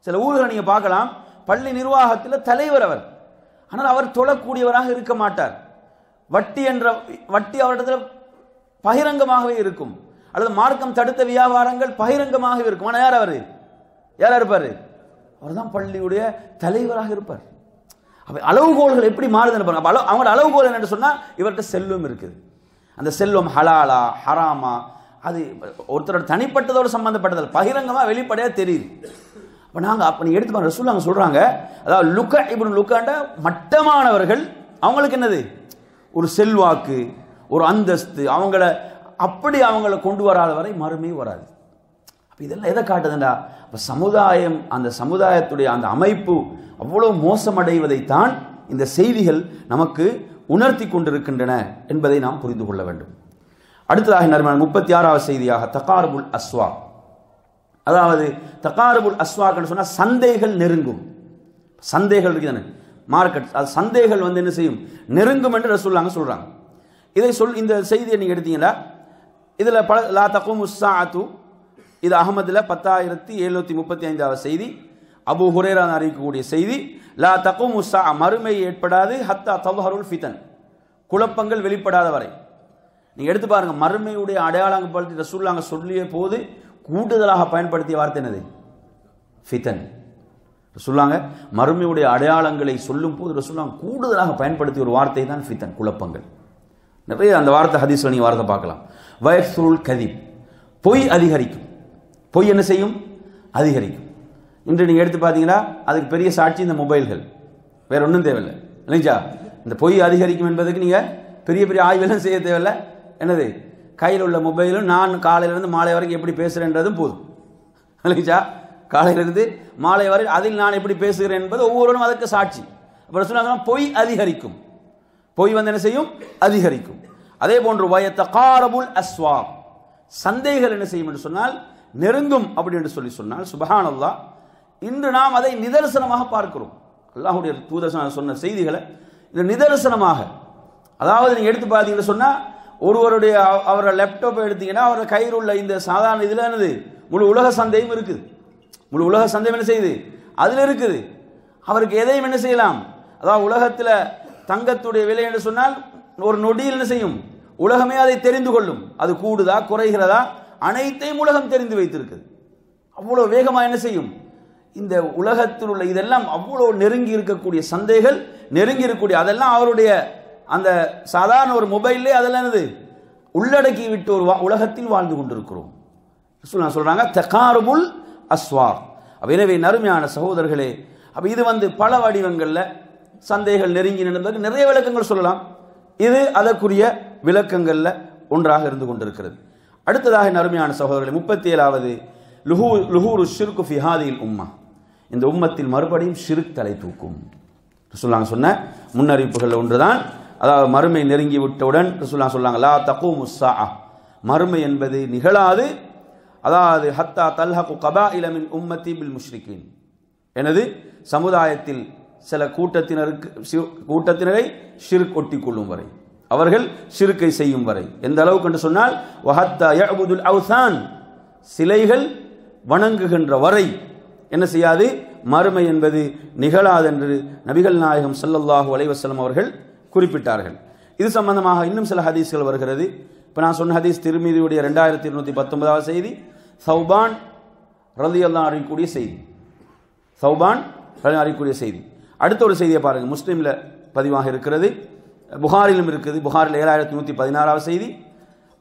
சில ஊர்களை நீங்க பார்க்கலாம் பள்ளி நிர்வாகத்தில் தலைவர் அவர். ஆனால் அவர் தொழக்கூடியவராக இருக்க மாட்டார். வட்டி என்ற வட்டி அவரிடத்தில் பகிரங்கமாகவே இருக்கும். அல்லது மார்க்கம் தடுத்த வியாபாரங்கள் பகிரங்கமாகவே இருக்கும். ஆனால் யார் அவர்? யாரா இருப்பார்? அவர் தான் பள்ளியுடைய தலைவராக இருப்பார். அப்ப அளவுகோல்கள் எப்படி மாறுதுன்னு பாருங்க. அப்ப அளவு அவங்களோட அளவுகோல் என்னென்னு சொன்னா இவர்கிட்ட செல்வம் இருக்குது. அந்த செல்வம் ஹலாலா ஹராமா அது ஒருத்தரோட தனிப்பட்டதோடு சம்மந்தப்பட்டதில் பகிரங்கமாக வெளிப்படையாக தெரியுது. இப்போ நாங்கள் அப்போ நீ எடுத்து பாருங்க ரசூல் அவங்க சொல்கிறாங்க அதாவது லுக்க இப்படி லுக்காண்ட மட்டமானவர்கள் அவங்களுக்கு என்னது? ஒரு செல்வாக்கு ஒரு அந்தஸ்து அவங்கள அப்படி அவங்கள கொண்டு வராத வரை மறுமை வராது. அப்போ இதெல்லாம் எதை காட்டுதுண்டா அப்போ சமுதாயம் அந்த சமுதாயத்துடைய அந்த அமைப்பு அவ்வளோ மோசமடைவதைத்தான் இந்த செய்திகள் நமக்கு உணர்த்தி கொண்டிருக்கின்றன என்பதை நாம் புரிந்து கொள்ள வேண்டும். அடுத்ததாக நறுமணம் முப்பத்தி ஆறாவது செய்தியாக தகார்புல் அஸ்வா. அதாவது தகாரபுல் அஸ்வாக்னு சொன்னால் சந்தைகள் நெருங்கும். சந்தைகள் இருக்குது மார்க்கெட் அது சந்தைகள் வந்து என்ன செய்யும்? நெருங்கும் என்று சொல்லாங்க சொல்கிறாங்க இதை சொல் இந்த செய்தியை நீங்கள் எடுத்தீங்கன்னா இதில் பல லா தக்கும் உஸ்ஸாஅத்து இது அகமதுல பத்தாயிரத்தி எழுநூற்றி முப்பத்தி ஐந்தாவது செய்தி. அபு ஹுரேரா அறிவிக்கக்கூடிய செய்தி. லா தகும் உசா மறுமை ஏற்படாது ஹத்தா தவஹருல் ஃபிதன். குழப்பங்கள் வெளிப்படாத வரை. நீங்கள் எடுத்து பாருங்க மறுமையுடைய அடையாளங்கள் பற்றி ரசூல்லாங்க சொல்லிய போது கூடுதலாக பயன்படுத்திய வார்த்தை என்னது? ஃபிதன். ரசூல்லாங்க மறுமையுடைய அடையாளங்களை சொல்லும் போது ரசூல்லாங்க கூடுதலாக பயன்படுத்திய ஒரு வார்த்தை தான் ஃபித்தன் குழப்பங்கள். நிறைய அந்த வார்த்தை ஹதீஸ்ல நீங்கள் வார்த்தை பார்க்கலாம். வயசுல் கதிப். பொய் அதிகரிக்கும். பொய் என்ன செய்யும்? அதிகரிக்கும். இன்று நீங்கள் எடுத்து பார்த்தீங்கன்னா அதுக்கு பெரிய சாட்சி இந்த மொபைல்கள். வேற ஒன்றும் தேவையில்லை. இல்லைங்களா? இந்த பொய் அதிகரிக்கும் என்பதுக்கு நீங்கள் பெரிய பெரிய ஆய்வெல்லாம் செய்ய தேவையில்லை. என்னது? கையில் உள்ள மொபைலும் நான் காலையிலேருந்து மாலை வரைக்கும் எப்படி பேசுகிறேன்றதும் போதும். இல்லைங்களா? காலையிலிருந்து மாலை வரை அதில் நான் எப்படி பேசுகிறேன் என்பது ஒவ்வொருவரும் அதற்கு சாட்சி. அப்புறம் சொன்னாங்க பொய் அதிகரிக்கும். பொய் வந்து என்ன செய்யும்? அதிகரிக்கும். அதே போன்று வயத்த காரபுல் அஸ்வா சந்தைகள் என்ன செய்யும் என்று சொன்னால் நெருங்கும் அப்படி என்று சொல்லி சொன்னால் சுபஹானல்லா இன்று நாம் அதை நிதர்சனமாக பார்க்கிறோம். அல்லாஹுடைய தூதர் சொன்ன செய்திகளை இந்த நிதர்சனமாக. அதாவது நீங்கள் எடுத்து பார்த்தீங்கன்னு சொன்னால் ஒருவருடைய அவரை லேப்டாப்பை எடுத்தீங்கன்னா அவரோட கையில் உள்ள இந்த சாதாரண இதில் என்னது? முழு உலக சந்தையும் இருக்குது. முழு உலக சந்தையும் என்ன செய்யுது? அதில் இருக்குது. அவருக்கு எதையும் என்ன செய்யலாம்? அதாவது உலகத்தில் தங்கத்துடைய விலை என்று சொன்னால் ஒரு நொடியில் என்ன செய்யும்? உலகமே அதை தெரிந்து கொள்ளும். அது கூடுதா குறைகிறதா? அனைத்தையும் உலகம் தெரிந்து வைத்திருக்குது. அவ்வளோ வேகமாக என்ன செய்யும்? இந்த உலகத்தில் உள்ள இதெல்லாம் அவ்வளோ நெருங்கி இருக்கக்கூடிய சந்தைகள் நெருங்கி இருக்கக்கூடிய அதெல்லாம் அவருடைய அந்த சாதாரண ஒரு மொபைல்லே அதெல்லாம் என்னது? உள்ளடக்கி விட்டு ஒரு வா- உலகத்தில் வாழ்ந்து கொண்டிருக்கிறோம். ரசூலுல்லாஹ் சொல்றாங்க தகாருபுல் அஸ்வார். எனவே நறுமையான சகோதரர்களே அப்போ இது வந்து பல வடிவங்களில் சந்தைகள் நெருங்கி நடந்ததுக்கு நிறைய விளக்கங்கள் சொல்லலாம். இது அதற்குரிய விளக்கங்களில் ஒன்றாக இருந்து கொண்டிருக்கிறது. அடுத்ததாக நறுமையான சகோதரர்களை முப்பத்தி ஏழாவது லுஹூ லுஹூரு ஷிர்கு ஃபிஹாதில் உம்மா. இந்த உம்மத்தில் மறுபடியும் ஷிர்க் தலை தூக்கும். ரசூலுல்லாஹ் சொன்ன முன்னறிவிப்புகள் ஒன்றுதான். அதாவது மறுமை நெருங்கி விட்டவுடன் ரசூலுல்லாஹ் சொல்லாங்க லா தகு முஸ்ஸா மறுமை என்பது நிகழாது. அதாவது ஹத்தா தல்ஹகு கபா இலமின் உம்மத்தி பில் முஷ்ரிக்கின் எனது சமுதாயத்தில் சில கூட்டத்தினருக்கு கூட்டத்தினரை ஷிர்க் ஒட்டி கொள்ளும் வரை. அவர்கள் சிறுக்கை செய்யும் வரை. எந்த அளவுக்கு என்று சொன்னால் வஹத்தா யஅபுதுல் அவுசான் சிலைகள் வணங்குகின்ற வரை. என்ன செய்யாது? மறுமை என்பது நிகழாதென்று நபிகள் நாயகம் சல்லல்லாஹு அலைவசலம் அவர்கள் குறிப்பிட்டார்கள். இது சம்பந்தமாக இன்னும் சில ஹதீஸ்கள் வருகிறது. இப்போ நான் சொன்ன ஹதீஸ் திருமீதியுடைய ரெண்டாயிரத்தி இருநூற்றி பத்தொன்பதாவது செய்தி சௌபான் ரலி அல்லாஹ் அறியக்கூடிய செய்தி. சௌபான் ரலி அறியக்கூடிய செய்தி. அடுத்த ஒரு செய்தியை பாருங்கள் முஸ்லீமில் பதிவாக இருக்கிறது. புகாரிலும் இருக்குது. புகாரில் ஏழாயிரத்தி நூற்றி பதினாறாவது செய்தி.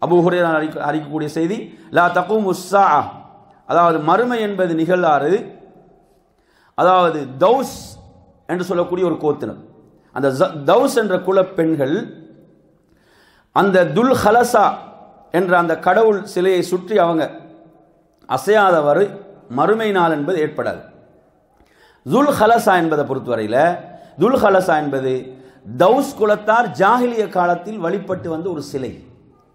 அபு ஹுரேரா அறிக்க அறிக்கக்கூடிய செய்தி. லா தகும் உஸ்ஸா அதாவது மறுமை என்பது நிகழாறு அதாவது தௌஸ் என்று சொல்லக்கூடிய ஒரு கோத்தினர் அந்த தௌஸ் என்ற குல பெண்கள் அந்த துல் ஹலசா என்ற அந்த கடவுள் சிலையை சுற்றி அவங்க அசையாதவர் மறுமை நாள் என்பது ஏற்படாது. துல் ஹலசா என்பதை பொறுத்தவரையில் துல் ஹலசா என்பது தௌஸ் குலத்தார் ஜாகிலிய காலத்தில் வழிபட்டு வந்த ஒரு சிலை.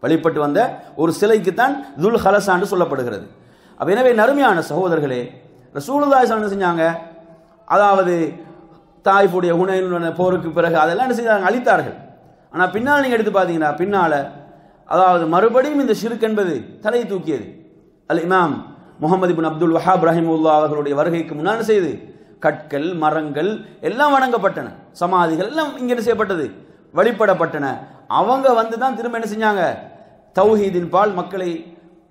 வழிபட்டு வந்த ஒரு சிலைக்கு தான் துல் ஹலசா என்று சொல்லப்படுகிறது. அப்போ எனவே நறுமையான சகோதரர்களே ரசூலுதாய் என்ன செஞ்சாங்க? அதாவது தாய்ஃபுடைய உணவு போருக்கு பிறகு அதெல்லாம் என்ன செஞ்சாங்க அழித்தார்கள். ஆனால் பின்னால் நீங்கள் எடுத்து பார்த்தீங்கன்னா பின்னால் அதாவது மறுபடியும் இந்த ஷிர்க் என்பது தலையை தூக்கியது. அல் இமாம் முகமது பின் அப்துல் வஹாப் ரஹிமுல்லா அவர்களுடைய வருகைக்கு முன்னால் செய்து? கற்கள் மரங்கள் எல்லாம் வணங்கப்பட்டன. சமாதிகள் எல்லாம் இங்க என்ன செய்யப்பட்டது? வழிபடப்பட்டன. அவங்க வந்து தான் திரும்ப என்ன செஞ்சாங்க? தௌஹீதின் பால் மக்களை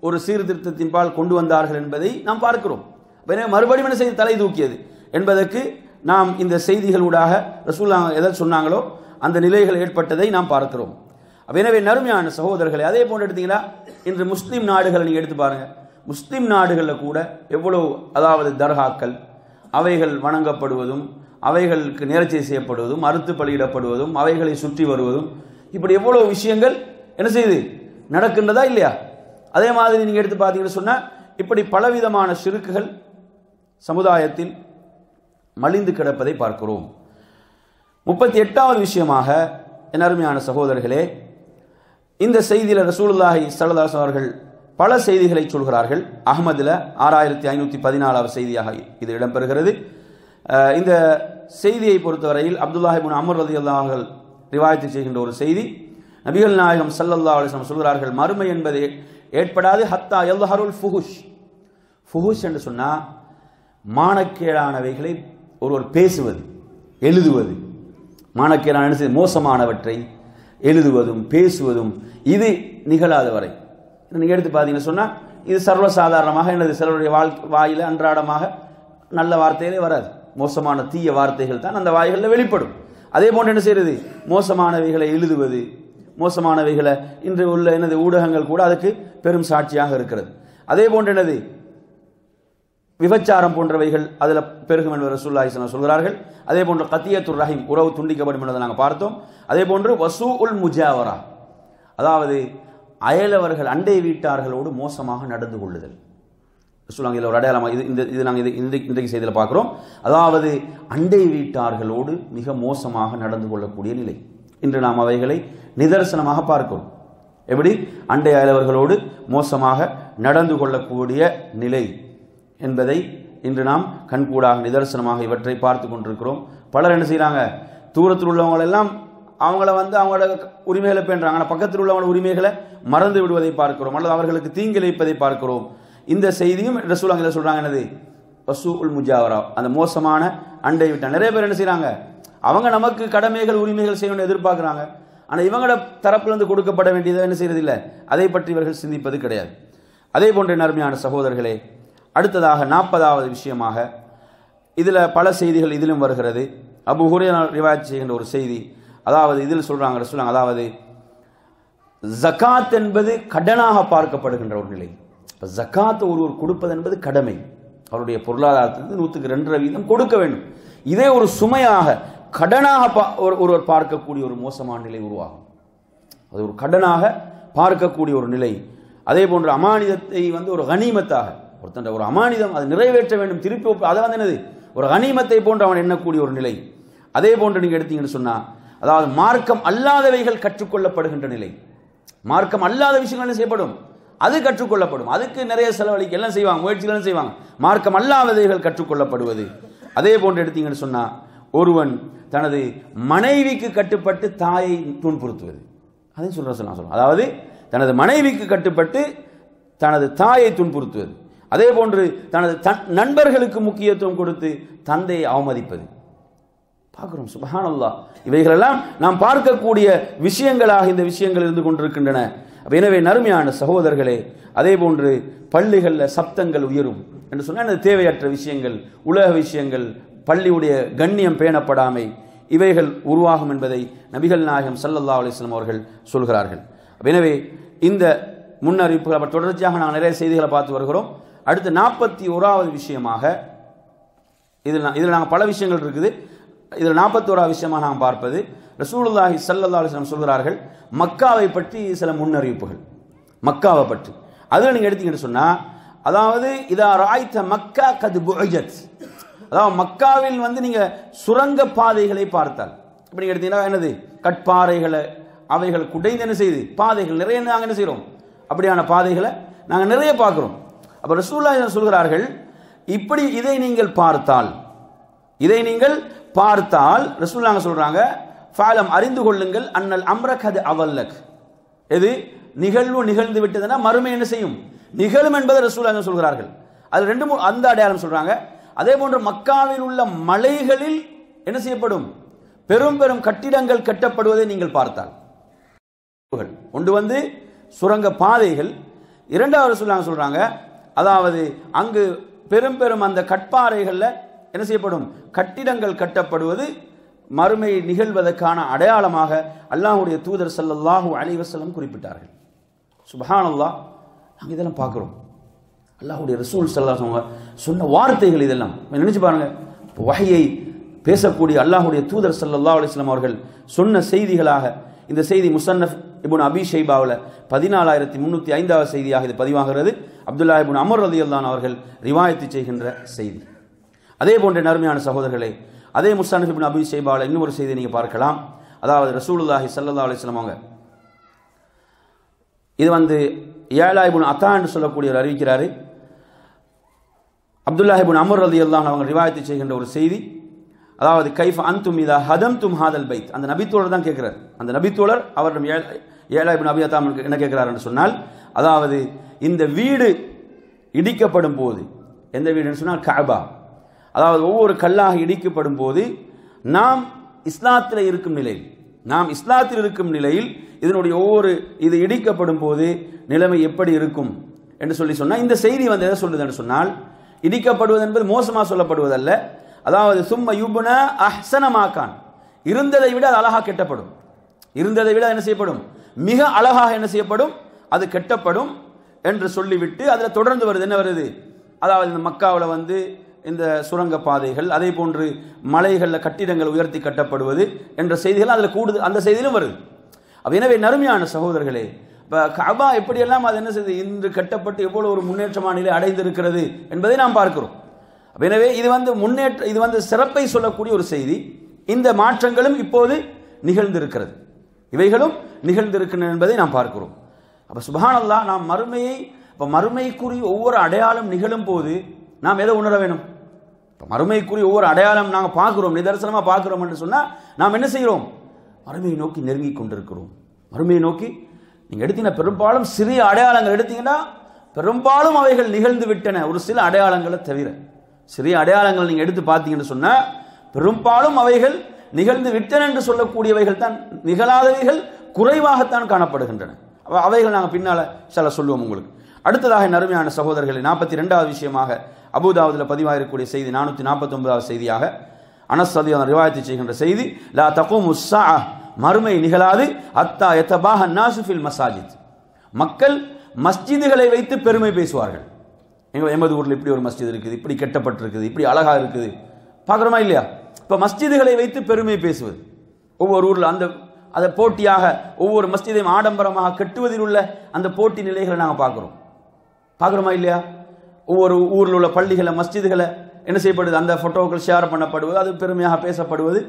ஒரு சீர்திருத்தத்தின் பால் கொண்டு வந்தார்கள் என்பதை நாம் பார்க்கிறோம். எனவே மறுபடியும் என்ன செய்து தலை தூக்கியது? என்பதற்கு நாம் இந்த செய்திகளூடாக ரசூல்லா எதை சொன்னாங்களோ அந்த நிலைகள் ஏற்பட்டதை நாம் பார்க்கிறோம். எனவே நறுமையான சகோதரர்களை அதே போன்று எடுத்தீங்கன்னா இன்று முஸ்லீம் நாடுகளை நீங்கள் எடுத்து பாருங்க. முஸ்லீம் நாடுகளில் கூட எவ்வளவு அதாவது தர்காக்கள் அவைகள் வணங்கப்படுவதும் அவைகளுக்கு நேர்ச்சை செய்யப்படுவதும் அறுத்து பலியிடப்படுவதும் அவைகளை சுற்றி வருவதும். இப்படி எவ்வளவு விஷயங்கள் என்ன செய்யுது நடக்கின்றதா இல்லையா? அதே மாதிரி நீங்கள் எடுத்து பார்த்தீங்கன்னு சொன்னால் இப்படி பலவிதமான சிறுக்குகள் சமுதாயத்தில் மலிந்து கிடப்பதை பார்க்கிறோம். முப்பத்தி எட்டாவது விஷயமாக என் அருமையான சகோதரர்களே இந்த செய்தியில் ரசூலுல்லாஹி சலதாஸ் அவர்கள் பல செய்திகளை சொல்கிறார்கள். அகமதில் ஆறாயிரத்தி ஐநூற்றி பதினாலாவது செய்தியாக இது இடம்பெறுகிறது. இந்த செய்தியை பொறுத்தவரையில் அப்துல்லாஹிபின் அமர் ரதி ரிவாயத்து செய்கின்ற ஒரு செய்தி. நபிகள் நாயகம் சல்லல்லா அலிஸ்லாம் சொல்கிறார்கள் மறுமை என்பது ஏற்படாது ஹத்தா எல்ஹருல் ஃபுஹுஷ். ஃபுஹுஷ் என்று சொன்னால் மானக்கேடானவைகளை ஒருவர் பேசுவது எழுதுவது. மானக்கேடான மோசமானவற்றை எழுதுவதும் பேசுவதும் இது நிகழாத வரை. நீங்கள் எடுத்து பார்த்தீங்கன்னு சொன்னால் இது சர்வசாதாரணமாக எனது சிலருடைய வாழ்க்கை வாயில் அன்றாடமாக நல்ல வார்த்தைகளே வராது. மோசமான தீய வார்த்தைகள் தான் அந்த வாய்களில் வெளிப்படும். அதே போன்று என்ன செய்யறது? மோசமானவைகளை எழுதுவது மோசமானவைகளை இன்று உள்ள எனது ஊடகங்கள் கூட அதுக்கு பெரும் சாட்சியாக இருக்கிறது. அதே போன்று என்னது விபச்சாரம் போன்றவைகள் அதில் பெருகும் என்று ரசூல்லாஹி சொல்கிறார்கள். அதே போன்று கத்தியத்துர் ரஹீம் உறவு துண்டிக்கப்படும் என்பதை நாங்கள் பார்த்தோம். அதே போன்று வசூ உல் முஜாவரா அதாவது அயலவர்கள் அண்டை வீட்டார்களோடு மோசமாக நடந்து கொள்ளுதல். சொல்லுவாங்க இதில் ஒரு அடையாளமாக இது இந்த இது நாங்கள் இது இந்த இன்றைக்கு செய்தியில் பார்க்குறோம். அதாவது அண்டை வீட்டார்களோடு மிக மோசமாக நடந்து கொள்ளக்கூடிய நிலை. இன்று நாம் அவைகளை நிதர்சனமாக பார்க்கிறோம். எப்படி? அண்டை அயலவர்களோடு மோசமாக நடந்து கொள்ளக்கூடிய நிலை என்பதை இன்று நாம் கண்கூடாக நிதர்சனமாக இவற்றை பார்த்து கொண்டிருக்கிறோம். பலர் என்ன செய்கிறாங்க தூரத்தில் உள்ளவங்களெல்லாம் அவங்கள வந்து அவங்களோட உரிமைகளை பேணுறாங்க. ஆனால் பக்கத்தில் உள்ளவங்களோட உரிமைகளை மறந்து விடுவதை பார்க்கிறோம். அல்லது அவர்களுக்கு தீங்கிழைப்பதை பார்க்கிறோம். இந்த செய்தியும் ரசூலாங்கில சொல்கிறாங்க என்னது? வசூ உல் முஜாவரா. அந்த மோசமான அண்டை விட்டா நிறைய பேர் என்ன செய்கிறாங்க அவங்க நமக்கு கடமைகள் உரிமைகள் செய்யணும்னு எதிர்பார்க்குறாங்க. ஆனால் இவங்களோட தரப்பிலிருந்து கொடுக்கப்பட வேண்டியதை என்ன செய்யறது இல்லை அதை பற்றி இவர்கள் சிந்திப்பது கிடையாது. அதே போன்ற நேர்மையான சகோதரர்களே அடுத்ததாக நாற்பதாவது விஷயமாக இதில் பல செய்திகள் இதிலும் வருகிறது. அபு ஹுரேரா ரிவாயத் செய்கின்ற ஒரு செய்தி. அதாவது இதில் சொல்றாங்க சொல்றாங்க அதாவது ஜக்காத் என்பது கடனாக பார்க்கப்படுகின்ற ஒரு நிலை. இப்போ ஜகாத் ஒருவர் கொடுப்பது என்பது கடமை. அவருடைய பொருளாதாரத்திலிருந்து நூற்றுக்கு ரெண்டரை வீதம் கொடுக்க வேண்டும். இதே ஒரு சுமையாக கடனாக பா- ஒரு- ஒருவர் பார்க்கக்கூடிய ஒரு மோசமான நிலை உருவாகும். அது ஒரு கடனாக பார்க்கக்கூடிய ஒரு நிலை. அதே போன்று அமானிதத்தை வந்து ஒரு கனிமத்தாக ஒருத்தன் ஒரு அமானிதம் அது நிறைவேற்ற வேண்டும் திருப்பி ஒப்ப- அதை வந்து என்னது? ஒரு கனிமத்தை போன்று அவன் எண்ணக்கூடிய ஒரு நிலை. அதே போன்று நீங்கள் எடுத்தீங்கன்னு சொன்னால் அதாவது மார்க்கம் அல்லாதவைகள் கற்றுக்கொள்ளப்படுகின்ற நிலை. மார்க்கம் அல்லாத விஷயங்கள் என்ன செய்யப்படும்? அது கற்றுக்கொள்ளப்படும். அதுக்கு நிறைய செலவழிக்க எல்லாம் செய்வாங்க முயற்சிகள் எல்லாம் செய்வாங்க. மார்க்கம் அல்லாதவைகள் கற்றுக்கொள்ளப்படுவது. அதே போன்று எடுத்தீங்கன்னு சொன்னா ஒருவன் தனது மனைவிக்கு கட்டுப்பட்டு தாயை துன்புறுத்துவது. அதையும் சொல்ற சொல்லலாம் அதாவது தனது மனைவிக்கு கட்டுப்பட்டு தனது தாயை துன்புறுத்துவது. அதே போன்று தனது தன் நண்பர்களுக்கு முக்கியத்துவம் கொடுத்து தந்தையை அவமதிப்பது. பார்க்கிறோம். சுபஹானல்லா இவைகளெல்லாம் நாம் பார்க்கக்கூடிய விஷயங்களாக இந்த விஷயங்கள் இருந்து கொண்டிருக்கின்றன. எனவே நறுமையான சகோதரர்களே அதே போன்று பள்ளிகளில் சப்தங்கள் உயரும். என்று சொன்னால் தேவையற்ற விஷயங்கள் உலக விஷயங்கள் பள்ளியுடைய கண்ணியம் பேணப்படாமை இவைகள் உருவாகும் என்பதை நபிகள் நாயகம் சல்லல்லா அலிஸ்லாம் அவர்கள் சொல்கிறார்கள். எனவே இந்த முன்னறிவிப்புகள் தொடர்ச்சியாக நாங்கள் நிறைய செய்திகளை பார்த்து வருகிறோம். அடுத்து நாற்பத்தி ஓராவது விஷயமாக இதில் இதில் நாங்கள் பல விஷயங்கள் இருக்குது. இதில் நாற்பத்தோரா விஷயமாக நாம் பார்ப்பது ரசூலுல்லாஹி ஸல்லல்லாஹு அலைஹி சொல்கிறார்கள் மக்காவை பற்றி சில முன்னறிவிப்புகள். மக்காவை பற்றி. அதில் நீங்கள் எடுத்தீங்கன்னு சொன்னால் அதாவது இதா ராய்த்த மக்கா கது புஜத் அதாவது மக்காவில் வந்து நீங்கள் சுரங்க பாதைகளை பார்த்தால். இப்படி நீங்கள் எடுத்தீங்கன்னா என்னது? கட்பாறைகளை அவைகள் குடைந்து என்ன செய்யுது? பாதைகள் நிறைய நாங்கள் என்ன செய்கிறோம் அப்படியான பாதைகளை நாங்கள் நிறைய பார்க்குறோம். அப்போ ரசூலுல்லாஹி சொல்கிறார்கள் இப்படி இதை நீங்கள் பார்த்தால் இதை நீங்கள் பார்த்தால் ரசூல்லாங்க சொல்றாங்க ஃபாலம் அறிந்து கொள்ளுங்கள் அன்னல் அம்ரகது அவல்லக். எது? நிகழ்வு நிகழ்ந்து விட்டதுன்னா மறுமை என்ன செய்யும்? நிகழும் என்பதை ரசூலாங்க சொல்கிறார்கள். அது ரெண்டு மூணு அந்த அடையாளம் சொல்றாங்க. அதே போன்று மக்காவில் உள்ள மலைகளில் என்ன செய்யப்படும்? பெரும் பெரும் கட்டிடங்கள் கட்டப்படுவதை நீங்கள் பார்த்தால். ஒன்று வந்து சுரங்க பாதைகள். இரண்டாவது சொல்லாங்க சொல்றாங்க அதாவது அங்கு பெரும் பெரும் அந்த கட்பாறைகளில் என்ன செய்யப்படும்? கட்டிடங்கள் கட்டப்படுவது மறுமை நிகழ்வதற்கான அடையாளமாக அல்லாஹ்வுடைய தூதர் ஸல்லல்லாஹு அலைஹி குறிப்பிட்டார்கள். சுபஹானல்லா நாங்கள் இதெல்லாம் பார்க்குறோம். அல்லாஹ்வுடைய ரசூல் ஸல்லல்லாஹு சொன்ன வார்த்தைகள் இதெல்லாம். நினைச்சு பாருங்க வகையை பேசக்கூடிய அல்லாஹுடைய தூதர் ஸல்லல்லாஹு அலிஸ்லாம் அவர்கள் சொன்ன செய்திகளாக இந்த செய்தி முசன்னஃப் இபுன் அபி ஷைபாவில் பதினாலாயிரத்தி முன்னூற்றி ஐந்தாவது செய்தியாக இது பதிவாகிறது. அப்துல்லா இபுன் அமர் ரதியுல்லான் அவர்கள் ரிவாயத்து செய்கின்ற செய்தி. அதே போன்ற நறுமையான சகோதரர்களே அதே முஸ்தானிபின் அபி ஷைபாவில் இன்னும் ஒரு செய்தியை நீங்கள் பார்க்கலாம். அதாவது ரசூலுல்லாஹி சல்லா அலிஸ்லாம் அவங்க. இது வந்து ஏழாயிபுன் அத்தா என்று சொல்லக்கூடியவர் அறிவிக்கிறாரு. அப்துல்லாஹிபுன் அமர் ரதி அல்லாஹ் அவங்க ரிவாயத்தை செய்கின்ற ஒரு செய்தி. அதாவது கைஃப் அன்தும் இதா ஹதம் தும் ஹாதல் பைத். அந்த நபித்தோழர் தான் கேட்கிறார். அந்த நபித்தோழர் அவரிடம் ஏழாயிபுன் அபி அத்தா என்ன கேட்கிறார் என்று சொன்னால் அதாவது இந்த வீடு இடிக்கப்படும் போது எந்த வீடுன்னு சொன்னால் கஅபா. அதாவது ஒவ்வொரு கல்லாக இடிக்கப்படும் போது நாம் இஸ்லாத்தில் இருக்கும் நிலையில் நாம் இஸ்லாத்தில் இருக்கும் நிலையில் இதனுடைய ஒவ்வொரு இது இடிக்கப்படும் போது நிலைமை எப்படி இருக்கும் என்று சொல்லி சொன்னால் இந்த செய்தி வந்து எதை சொல்லுது என்று சொன்னால் இடிக்கப்படுவது என்பது மோசமாக சொல்லப்படுவதல்ல. அதாவது சும்ம யுபுன அஹ்சனமாக்கான் இருந்ததை விட அது அழகாக கெட்டப்படும். இருந்ததை விட என்ன செய்யப்படும்? மிக அழகாக என்ன செய்யப்படும்? அது கெட்டப்படும் என்று சொல்லிவிட்டு அதில் தொடர்ந்து வருது. என்ன வருது? அதாவது இந்த மக்காவில் வந்து இந்த சுரங்க பாதைகள் அதே போன்று மலைகளில் கட்டிடங்கள் உயர்த்தி கட்டப்படுவது என்ற செய்திகள் அதில் கூடுது அந்த செய்தியிலும் வருது. அப்போ எனவே நறுமையான சகோதரர்களே இப்போ கபா எப்படியெல்லாம் அது என்ன செய்து இன்று கட்டப்பட்டு எவ்வளவு ஒரு முன்னேற்றமான நிலை அடைந்திருக்கிறது என்பதை நாம் பார்க்கிறோம். எனவே இது வந்து முன்னேற்ற இது வந்து சிறப்பை சொல்லக்கூடிய ஒரு செய்தி. இந்த மாற்றங்களும் இப்போது நிகழ்ந்திருக்கிறது. இவைகளும் நிகழ்ந்திருக்கின்றன என்பதை நாம் பார்க்கிறோம். அப்போ சுபானல்லா நாம் மறுமையை இப்போ மறுமைக்குரிய ஒவ்வொரு அடையாளம் நிகழும் போது நாம் எதை உணர வேணும்? இப்போ மறுமைக்குரிய ஒவ்வொரு அடையாளம் நாங்கள் பார்க்குறோம் நிதர்சனமாக பார்க்குறோம் என்று சொன்னால் நாம் என்ன செய்கிறோம்? மறுமையை நோக்கி நெருங்கி கொண்டிருக்கிறோம். மறுமையை நோக்கி நீங்கள் எடுத்தீங்கன்னா பெரும்பாலும் சிறிய அடையாளங்கள் எடுத்தீங்கன்னா பெரும்பாலும் அவைகள் நிகழ்ந்து விட்டன. ஒரு சில அடையாளங்களை தவிர சிறிய அடையாளங்கள் நீங்கள் எடுத்து பார்த்தீங்கன்னு சொன்னால் பெரும்பாலும் அவைகள் நிகழ்ந்து விட்டன என்று சொல்லக்கூடியவைகள் தான் நிகழாதவைகள் குறைவாகத்தான் காணப்படுகின்றன. அவைகள் நாங்கள் பின்னால் சில சொல்லுவோம் உங்களுக்கு. அடுத்ததாக நறுமையான சகோதரர்களை நாற்பத்தி ரெண்டாவது விஷயமாக அபுதாவதில் பதிவாகக்கூடிய செய்தி நானூற்றி நாற்பத்தி ஒன்பதாவது செய்தியாக அனஸ் ரதி ரிவாயத்தை செய்கின்ற செய்தி லா தகும் உஸ்ஸா மறுமை நிகழாது அத்தா எத்தபாக நாசுஃபில் மசாஜித் மக்கள் மஸ்ஜிதுகளை வைத்து பெருமை பேசுவார்கள். எங்கள் எமது ஊரில் இப்படி ஒரு மஸ்ஜித் இருக்குது இப்படி கெட்டப்பட்டிருக்குது இப்படி அழகாக இருக்குது. பார்க்குறோமா இல்லையா? இப்போ மஸ்ஜிதுகளை வைத்து பெருமை பேசுவது. ஒவ்வொரு ஊரில் அந்த அதை போட்டியாக ஒவ்வொரு மஸ்ஜிதையும் ஆடம்பரமாக கட்டுவதில் உள்ள அந்த போட்டி நிலைகளை நாங்கள் பார்க்குறோம். பார்க்குறோமா இல்லையா? ஒவ்வொரு ஊரில் உள்ள பள்ளிகளை மஸ்ஜிதுகளை என்ன செய்யப்படுது? அந்த ஃபோட்டோக்கள் ஷேர் பண்ணப்படுவது அது பெருமையாக பேசப்படுவது.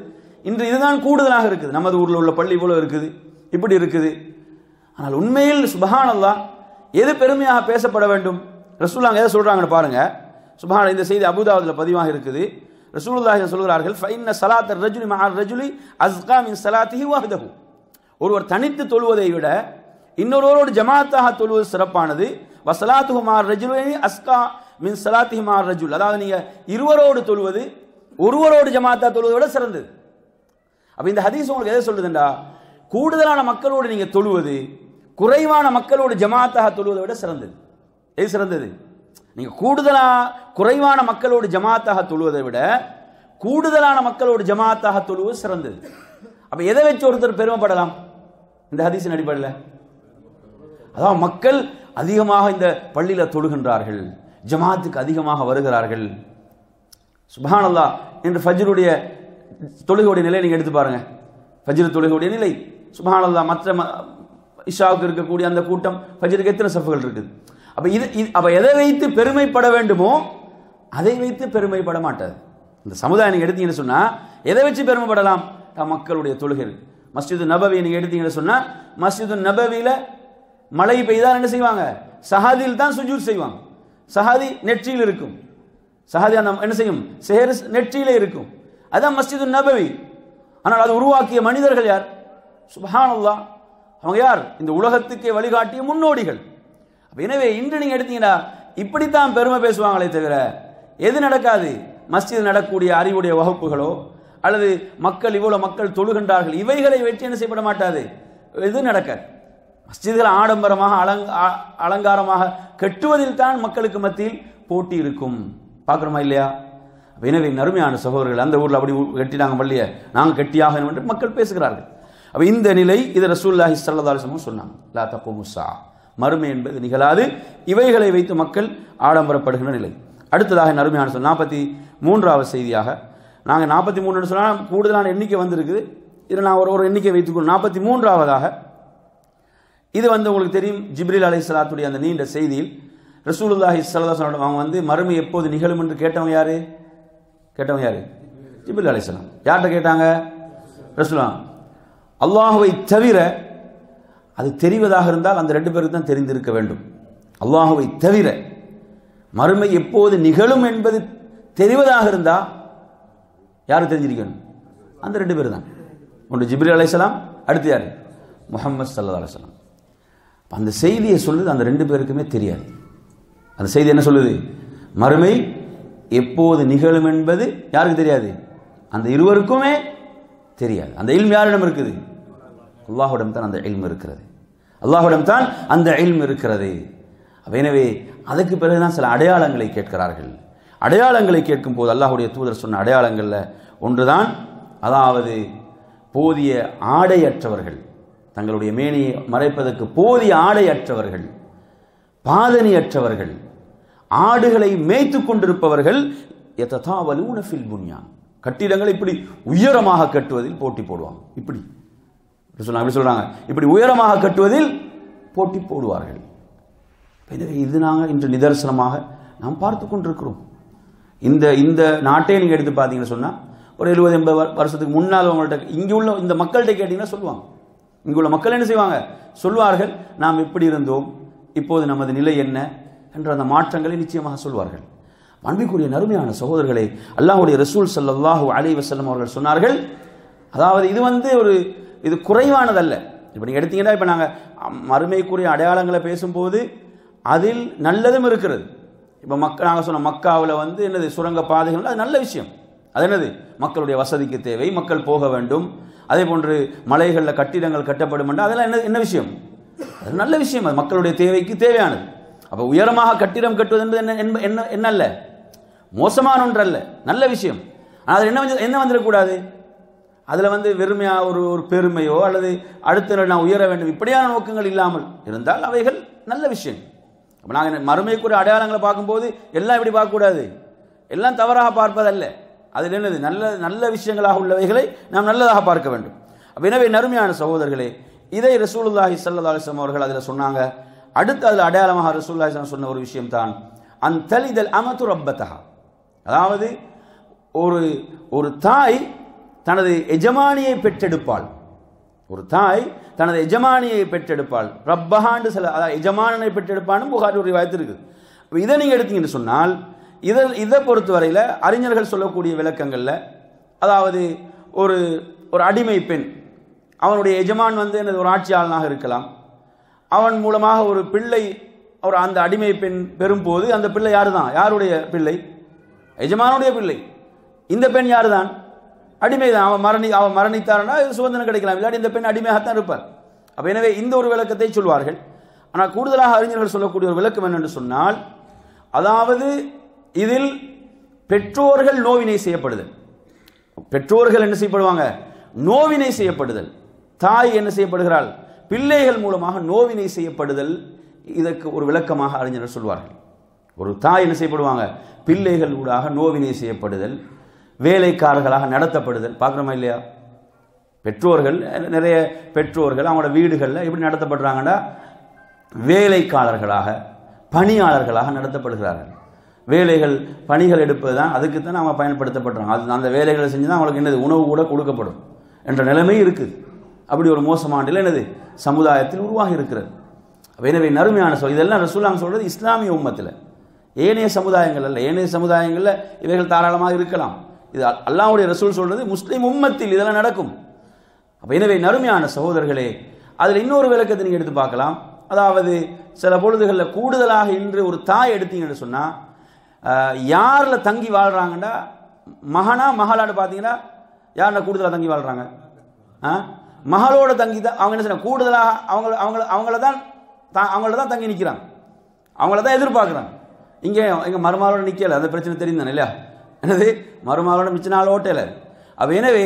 இன்று இதுதான் கூடுதலாக இருக்குது. நமது ஊரில் உள்ள பள்ளி போல இருக்குது. இப்படி இருக்குது. ஆனால் உண்மையில் சுபஹானல்லா எது பெருமையாக பேசப்பட வேண்டும்? ரசூலாங்க எதை சொல்கிறாங்கன்னு பாருங்கள் சுபஹான இந்த செய்தி அபுதாவுல பதிவாக இருக்குது. ரசூலுல்லாஹி சொல்கிறார்கள் ஃபைன்ன சலாத்தர் ரஜுலி மஅ ரஜுலி அஸ்கா மின் ஸலாத்திஹி வஹ்தஹு. ஒருவர் தனித்து தொழுவதை விட இன்னொருவரோடு ஜமாத்தாக தொழுவது சிறப்பானது. வசலாத்துகுமார் ரஜுலைனி அஸ்கா மின் சலாத்திகுமார் ரஜுல். அதாவது நீங்க இருவரோடு தொழுவது ஒருவரோடு ஜமாத்தா தொழுவதை விட சிறந்தது. அப்ப இந்த ஹதீஸ் உங்களுக்கு எதை சொல்லுதுண்டா? கூடுதலான மக்களோடு நீங்க தொழுவது குறைவான மக்களோடு ஜமாத்தாக தொழுவதை விட சிறந்தது. எது சிறந்தது? நீங்க கூடுதலா குறைவான மக்களோடு ஜமாத்தாக தொழுவதை விட கூடுதலான மக்களோடு ஜமாத்தாக தொழுவது சிறந்தது. அப்ப எதை வச்சு ஒருத்தர் பெருமைப்படலாம்? இந்த ஹதீஸின் அடிப்படையில். அதான் மக்கள் அதிகமாக இந்த பள்ளியில் தொழுகின்றார்கள். ஜமாத்துக்கு அதிகமாக வருகிறார்கள். சுபானல்லா என்று ஃபஜ்ருடைய தொழுகையுடைய நிலை நீங்கள் எடுத்து பாருங்கள் ஃபஜ்ரு தொழுகையுடைய நிலை. சுபானல்லா மற்ற ம- இஷாவுக்கு இருக்கக்கூடிய அந்த கூட்டம் ஃபஜ்ருக்கு எத்தனை சஃபுகள் இருக்குது? அப்போ இது இது- அப்போ எதை வைத்து பெருமைப்பட வேண்டுமோ அதை வைத்து பெருமைப்பட மாட்டாது. இந்த சமுதாயம் நீங்க எடுத்தீங்கன்னு சொன்னால் எதை வச்சு பெருமைப்படலாம்? மக்களுடைய தொழுகை மஸ்ஜிது நபவி நீங்கள் எடுத்தீங்கன்னு சொன்னால் மஸ்ஜிது நபவியில் மழை பெய்தால் என்ன செய்வாங்க? சஹாதியில் தான் சுஜூர் செய்வாங்க. சஹாதி நெற்றியில் இருக்கும். சஹாதி அந்த என்ன செய்யும்? சேர் நெற்றியிலே இருக்கும். அதான் மஸ்ஜிது நபவி. ஆனால் அது உருவாக்கிய மனிதர்கள் யார்? சுபஹானல்லா அவங்க யார்? இந்த உலகத்துக்கே வழிகாட்டிய முன்னோடிகள். எனவே இன்று நீங்க எடுத்தீங்கன்னா இப்படித்தான் பெருமை பேசுவாங்களே தவிர எது நடக்காது? மஸ்ஜித் நடக்கக்கூடிய அறிவுடைய வகுப்புகளோ அல்லது மக்கள் இவ்வளவு மக்கள் தொழுகின்றார்கள் இவைகளை வெற்றி என்ன செய்யப்பட மாட்டாது? எது நடக்காது. மஸ்ஜிதுகள் ஆடம்பரமாக அலங் அலங்காரமாக கட்டுவதில் தான் மக்களுக்கு மத்தியில் போட்டி இருக்கும். பார்க்குறோமா இல்லையா? எனவே நறுமையான சகோதரர்கள் அந்த ஊரில் அப்படி கட்டினாங்க பள்ளிய நாங்கள் கட்டியாக என்று மக்கள் பேசுகிறார்கள். அப்போ இந்த நிலை இது ரசூல்லாஹி ஸல்லல்லாஹு சொன்னாங்க. லா தக்குமு ஸா. மறுமை என்பது நிகழாது. இவைகளை வைத்து மக்கள் ஆடம்பரப்படுகின்ற நிலை. அடுத்ததாக நறுமையான சொல் நாற்பத்தி மூன்றாவது செய்தியாக நாங்கள் நாற்பத்தி மூணுன்னு சொன்னால் கூடுதலான எண்ணிக்கை வந்திருக்குது. இதில் நான் ஒரு ஒரு எண்ணிக்கை வைத்துக்கொள்ளும். நாற்பத்தி மூன்றாவதாக இது வந்து உங்களுக்கு தெரியும் ஜிப்ரில் அலை சலாத்துடைய அந்த நீண்ட செய்தியில். ரசூலுல்லாஹி சலாஹ் அவங்க வந்து மறுமை எப்போது நிகழும் என்று கேட்டவங்க யாரு? கேட்டவங்க யாரு? ஜிப்ரில் அலைஹிஸ்ஸலாம். யார்கிட்ட கேட்டாங்க? ரசூலாம் அல்லாஹுவை தவிர அது தெரிவதாக இருந்தால் அந்த ரெண்டு பேருக்கு தான் தெரிந்திருக்க வேண்டும். அல்லாஹுவை தவிர மறுமை எப்போது நிகழும் என்பது தெரிவதாக இருந்தால் யார் தெரிஞ்சிருக்கணும்? அந்த ரெண்டு பேர் தான். ஒன்று ஜிப்ரி அலைசலாம் அடுத்து யார்? முஹம்மது சல்லா அலுவலாம் அந்த செய்தியை சொல்லுது அந்த ரெண்டு பேருக்குமே தெரியாது. அந்த செய்தி என்ன சொல்லுது? மறுமை எப்போது நிகழும் என்பது யாருக்கு தெரியாது? அந்த இருவருக்குமே தெரியாது. அந்த இல்ம் யாரிடம் இருக்குது? அல்லாஹுடம் தான் அந்த இல்ம் இருக்கிறது. அல்லாஹுடம் தான் அந்த இல்ம் இருக்கிறது. எனவே அதுக்கு பிறகுதான் சில அடையாளங்களை கேட்கிறார்கள். அடையாளங்களை கேட்கும் போது அல்லாஹுடைய தூதர் சொன்ன அடையாளங்களில் ஒன்றுதான் அதாவது போதிய ஆடையற்றவர்கள். தங்களுடைய மேனியை மறைப்பதற்கு போதிய ஆடை அற்றவர்கள் பாதனி அற்றவர்கள் ஆடுகளை மேய்த்துக் கொண்டிருப்பவர்கள் எத்ததாவலூன புன்யான். கட்டிடங்களை இப்படி உயரமாக கட்டுவதில் போட்டி போடுவாங்க. இப்படி. இப்படி சொல்றாங்க அப்படி சொல்கிறாங்க இப்படி உயரமாக கட்டுவதில் போட்டி போடுவார்கள். இது நாங்கள் இன்று நிதர்சனமாக நாம் பார்த்து கொண்டிருக்கிறோம். இந்த இந்த நாட்டே நீங்க எடுத்து பார்த்தீங்கன்னு சொன்னா ஒரு எழுபது எண்பது வரு- வருஷத்துக்கு முன்னால் அவங்கள்ட்ட இங்கே உள்ள இந்த மக்கள்கிட்ட கேட்டீங்கன்னா சொல்லுவாங்க. இங்குள்ள மக்கள் என்ன செய்வாங்க? சொல்வார்கள் நாம் எப்படி இருந்தோம். இப்போது நமது நிலை என்ன? என்ற அந்த மாற்றங்களை நிச்சயமாக சொல்வார்கள். அன்பிற்குரிய நறுமையான சகோதரர்களை அல்லாஹுடைய ரசூல் ஸல்லல்லாஹு அலி வசல்லம் அவர்கள் சொன்னார்கள் அதாவது இது வந்து ஒரு இது குறைவானதல்ல. இப்போ நீங்கள் எடுத்தீங்கன்னா இப்போ நாங்கள் மறுமைக்குரிய அடையாளங்களை பேசும்போது அதில் நல்லதும் இருக்கிறது. இப்போ மக்கள் நாங்கள் சொன்ன மக்காவில் வந்து என்னது சுரங்க பாதைகள் அது நல்ல விஷயம். அது என்னது? மக்களுடைய வசதிக்கு தேவை மக்கள் போக வேண்டும். அதே போன்று மலைகளில் கட்டிடங்கள் கட்டப்படும் என்றால் அதெல்லாம் என்ன என்ன விஷயம்? அது நல்ல விஷயம். அது மக்களுடைய தேவைக்கு தேவையானது. அப்போ உயரமாக கட்டிடம் கட்டுவது என்பது என்ன என்ன- என்ன என்ன அல்ல? மோசமான ஒன்று அல்ல நல்ல விஷயம். ஆனால் அதில் என்ன வந்து- என்ன வந்துடக்கூடாது அதில் வந்து வெறுமையாக ஒரு ஒரு பெருமையோ அல்லது அடுத்த நாள் நான் உயர வேண்டும். இப்படியான நோக்கங்கள் இல்லாமல் இருந்தால் அவைகள் நல்ல விஷயம். அப்போ நாங்கள் மறுமைக்குரிய அடையாளங்களை பார்க்கும்போது எல்லாம் இப்படி பார்க்கக்கூடாது. எல்லாம் தவறாக பார்ப்பதல்ல. அதில் என்னது? நல்ல நல்ல விஷயங்களாக உள்ளவைகளை நாம் நல்லதாக பார்க்க வேண்டும். எனவே நறுமையான சகோதரர்களே இதை ரசூலுல்லாஹி ஸல்லல்லாஹு அவர்கள் அதில் சொன்னாங்க. அடுத்து அதில் அடையாளமாக ரசூல்லாஹி சொன்ன ஒரு விஷயம் தான் அந் தலிதல் அமது ரப்பத்தகா அதாவது ஒரு ஒரு தாய் தனது எஜமானியை பெற்றெடுப்பாள். ஒரு தாய் தனது எஜமானியை பெற்றெடுப்பாள். ரப்பஹாண்டு சில அதாவது எஜமானனை பெற்றெடுப்பான்னு புகார் ஒரு வாய்த்து இருக்குது. இதை நீங்கள் எடுத்தீங்கன்னு சொன்னால் இதை இதை பொறுத்தவரையில் அறிஞர்கள் சொல்லக்கூடிய விளக்கங்களில் அதாவது ஒரு ஒரு அடிமை பெண் அவனுடைய எஜமான் வந்து எனது ஒரு ஆட்சியாளனாக இருக்கலாம். அவன் மூலமாக ஒரு பிள்ளை ஒரு அந்த அடிமை பெண் பெறும்போது அந்த பிள்ளை யாரு தான் யாருடைய பிள்ளை? எஜமானுடைய பிள்ளை. இந்த பெண் யாரு தான் அடிமை தான் அவன் மரணி அவன் மரணித்தார்னா சுதந்திரம் கிடைக்கலாம். இல்லாட்டி இந்த பெண் அடிமையாகத்தான் இருப்பார். அப்போ எனவே இந்த ஒரு விளக்கத்தை சொல்வார்கள். ஆனால் கூடுதலாக அறிஞர்கள் சொல்லக்கூடிய ஒரு விளக்கம் என்னென்று சொன்னால் அதாவது இதில் பெற்றோர்கள் நோவினை செய்யப்படுதல். பெற்றோர்கள் என்ன செய்யப்படுவாங்க? நோவினை செய்யப்படுதல். தாய் என்ன செய்யப்படுகிறாள்? பிள்ளைகள் மூலமாக நோவினை செய்யப்படுதல். இதற்கு ஒரு விளக்கமாக அறிஞர்கள் சொல்வார்கள். ஒரு தாய் என்ன செய்யப்படுவாங்க? பிள்ளைகள் ஊடாக நோவினை செய்யப்படுதல். வேலைக்காரர்களாக நடத்தப்படுதல். பார்க்குறோமா இல்லையா? பெற்றோர்கள் நிறைய பெற்றோர்கள் அவங்களோட வீடுகளில் எப்படி நடத்தப்படுறாங்கன்னா வேலைக்காரர்களாக பணியாளர்களாக நடத்தப்படுகிறார்கள். வேலைகள் பணிகள் எடுப்பது தான் அதுக்கு தான் பயன்படுத்தப்படுறோம். அது அந்த வேலைகளை செஞ்சு தான் அவங்களுக்கு என்னது? உணவு கூட கொடுக்கப்படும் என்ற நிலைமை இருக்குது. அப்படி ஒரு மோசமான நிலை என்னது? சமுதாயத்தில் உருவாகி இருக்கிறது. எனவே நறுமையான சொல் இதெல்லாம் ரசூலாங்க சொல்கிறது இஸ்லாமிய உம்மத்தில். ஏனைய சமுதாயங்கள் அல்ல. ஏனைய சமுதாயங்களில் இவைகள் தாராளமாக இருக்கலாம். இது அல்லாவுடைய ரசூல் சொல்கிறது முஸ்லீம் உம்மத்தில் இதெல்லாம் நடக்கும். அப்போ எனவே நறுமையான சகோதரர்களே அதில் இன்னொரு விளக்கத்தை நீங்கள் எடுத்து பார்க்கலாம். அதாவது சில பொழுதுகளில் கூடுதலாக இன்று ஒரு தாய் எடுத்தீங்கன்னு சொன்னால் யாரில் தங்கி வாழ்கிறாங்கன்னா மகனா மகளான்னு பார்த்தீங்கன்னா யார்ல கூடுதலாக தங்கி வாழ்கிறாங்க ஆ? மகளோட தங்கி தான் அவங்க என்ன செய்யறாங்க? கூடுதலாக அவங்க அவங்கள அவங்கள தான் தா- அவங்கள தான் தங்கி நிற்கிறாங்க அவங்கள தான் எதிர்பார்க்குறாங்க. இங்கே எங்கள் மருமகளோட நிற்கலை அந்த பிரச்சனை தெரியும் இல்லையா? என்னது? மருமகளோட மிச்ச நாள் ஓட்டலை. அப்போ எனவே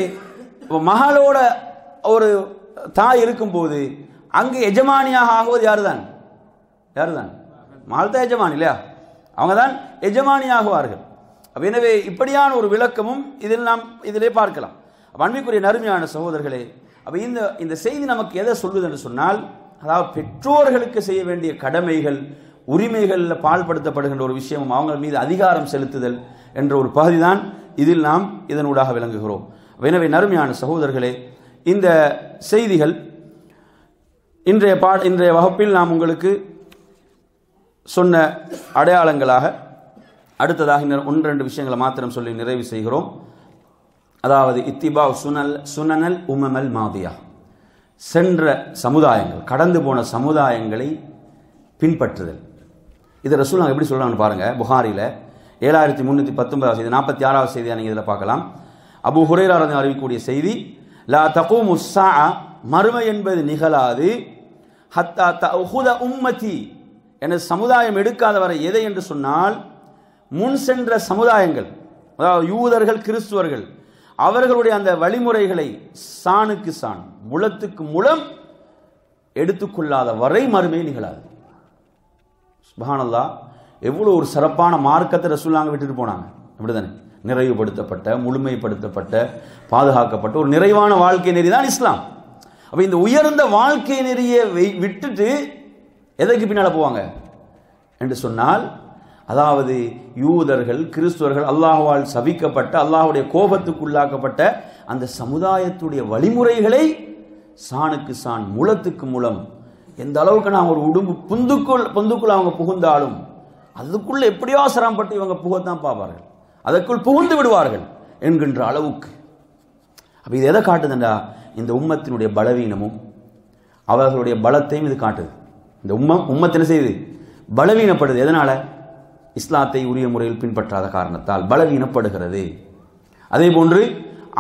இப்போ மகளோட ஒரு தாய் இருக்கும்போது அங்கே எஜமானியாக ஆகுவது யார் தான் யார் தான் மகள் தான் எஜமானி இல்லையா? அவங்க தான் எஜமானியாகுவார்கள் எனவே இப்படியான ஒரு விளக்கமும் இதில் நாம் இதிலே பார்க்கலாம். அப்ப நறுமையான சகோதரர்களே அப்ப இந்த இந்த செய்தி நமக்கு எதை சொல்லுது என்று சொன்னால் அதாவது பெற்றோர்களுக்கு செய்ய வேண்டிய கடமைகள் உரிமைகளில் பால்படுத்தப்படுகின்ற ஒரு விஷயமும் அவங்க மீது அதிகாரம் செலுத்துதல் என்ற ஒரு பகுதி தான் இதில் நாம் இதனூடாக விளங்குகிறோம். எனவே நறுமையான சகோதரர்களே இந்த செய்திகள் இன்றைய பா இன்றைய வகுப்பில் நாம் உங்களுக்கு சொன்ன அடையாளங்களாக அடுத்ததாக இன்னும் ஒன்று ரெண்டு விஷயங்களை மாத்திரம் சொல்லி நிறைவு செய்கிறோம். அதாவது இத்திபா சுனல் சுனனல் உமமல் மாதியா. சென்ற சமுதாயங்கள் கடந்து போன சமுதாயங்களை பின்பற்றுதல். இது ரசூல் எப்படி சொல்கிறாங்கன்னு பாருங்கள் புகாரியில் ஏழாயிரத்தி முந்நூற்றி பத்தொன்பதாவது செய்தி நாற்பத்தி ஆறாவது செய்தியாக நீங்கள் இதில் பார்க்கலாம். அபு ஹுரேரா அறிவிக்கக்கூடிய செய்தி லா தகு முஸ்ஸா மறுமை என்பது நிகழாது ஹத்தா தஅஹுத உம்மதி எனது சமுதாயம் எடுக்காத வரை எதை என்று சொன்னால் முன் சென்ற சமுதாயங்கள் அதாவது யூதர்கள் கிறிஸ்துவர்கள் அவர்களுடைய அந்த வழிமுறைகளை சாணுக்கு சாண் முளத்துக்கு முளம் எடுத்துக்கொள்ளாத வரை மறுமை நிகழாது. சுபஹானல்லா எவ்வளோ ஒரு சிறப்பான மார்க்கத்தை ரசூல்லாங்க விட்டுட்டு போனாங்க. அப்படிதானே நிறைவுபடுத்தப்பட்ட முழுமைப்படுத்தப்பட்ட பாதுகாக்கப்பட்ட ஒரு நிறைவான வாழ்க்கை நெறி தான் இஸ்லாம். அப்போ இந்த உயர்ந்த வாழ்க்கை நெறியை விட்டுட்டு எதற்கு பின்னால் போவாங்க? என்று சொன்னால் அதாவது யூதர்கள் கிறிஸ்துவர்கள் அல்லாஹுவால் சபிக்கப்பட்ட அல்லாஹ்வுடைய கோபத்துக்குள்ளாக்கப்பட்ட அந்த சமுதாயத்துடைய வழிமுறைகளை சாணுக்கு சான் மூலத்துக்கு மூலம் எந்த அளவுக்கு நான் ஒரு உடும்பு புந்துக்குள் புந்துக்குள் அவங்க புகுந்தாலும் அதுக்குள்ள எப்படியோ சிரமப்பட்டு இவங்க புகத்தான் பார்ப்பார்கள். அதற்குள் புகுந்து விடுவார்கள் என்கின்ற அளவுக்கு. அப்போ இது எதை காட்டுதுண்டா? இந்த உம்மத்தினுடைய பலவீனமும் அவர்களுடைய பலத்தையும் இது காட்டுது. இந்த உம்மம் உம்மத்து என்ன செய்யுது? பலவீனப்படுது. எதனால்? இஸ்லாத்தை உரிய முறையில் பின்பற்றாத காரணத்தால் பலவீனப்படுகிறது. அதே போன்று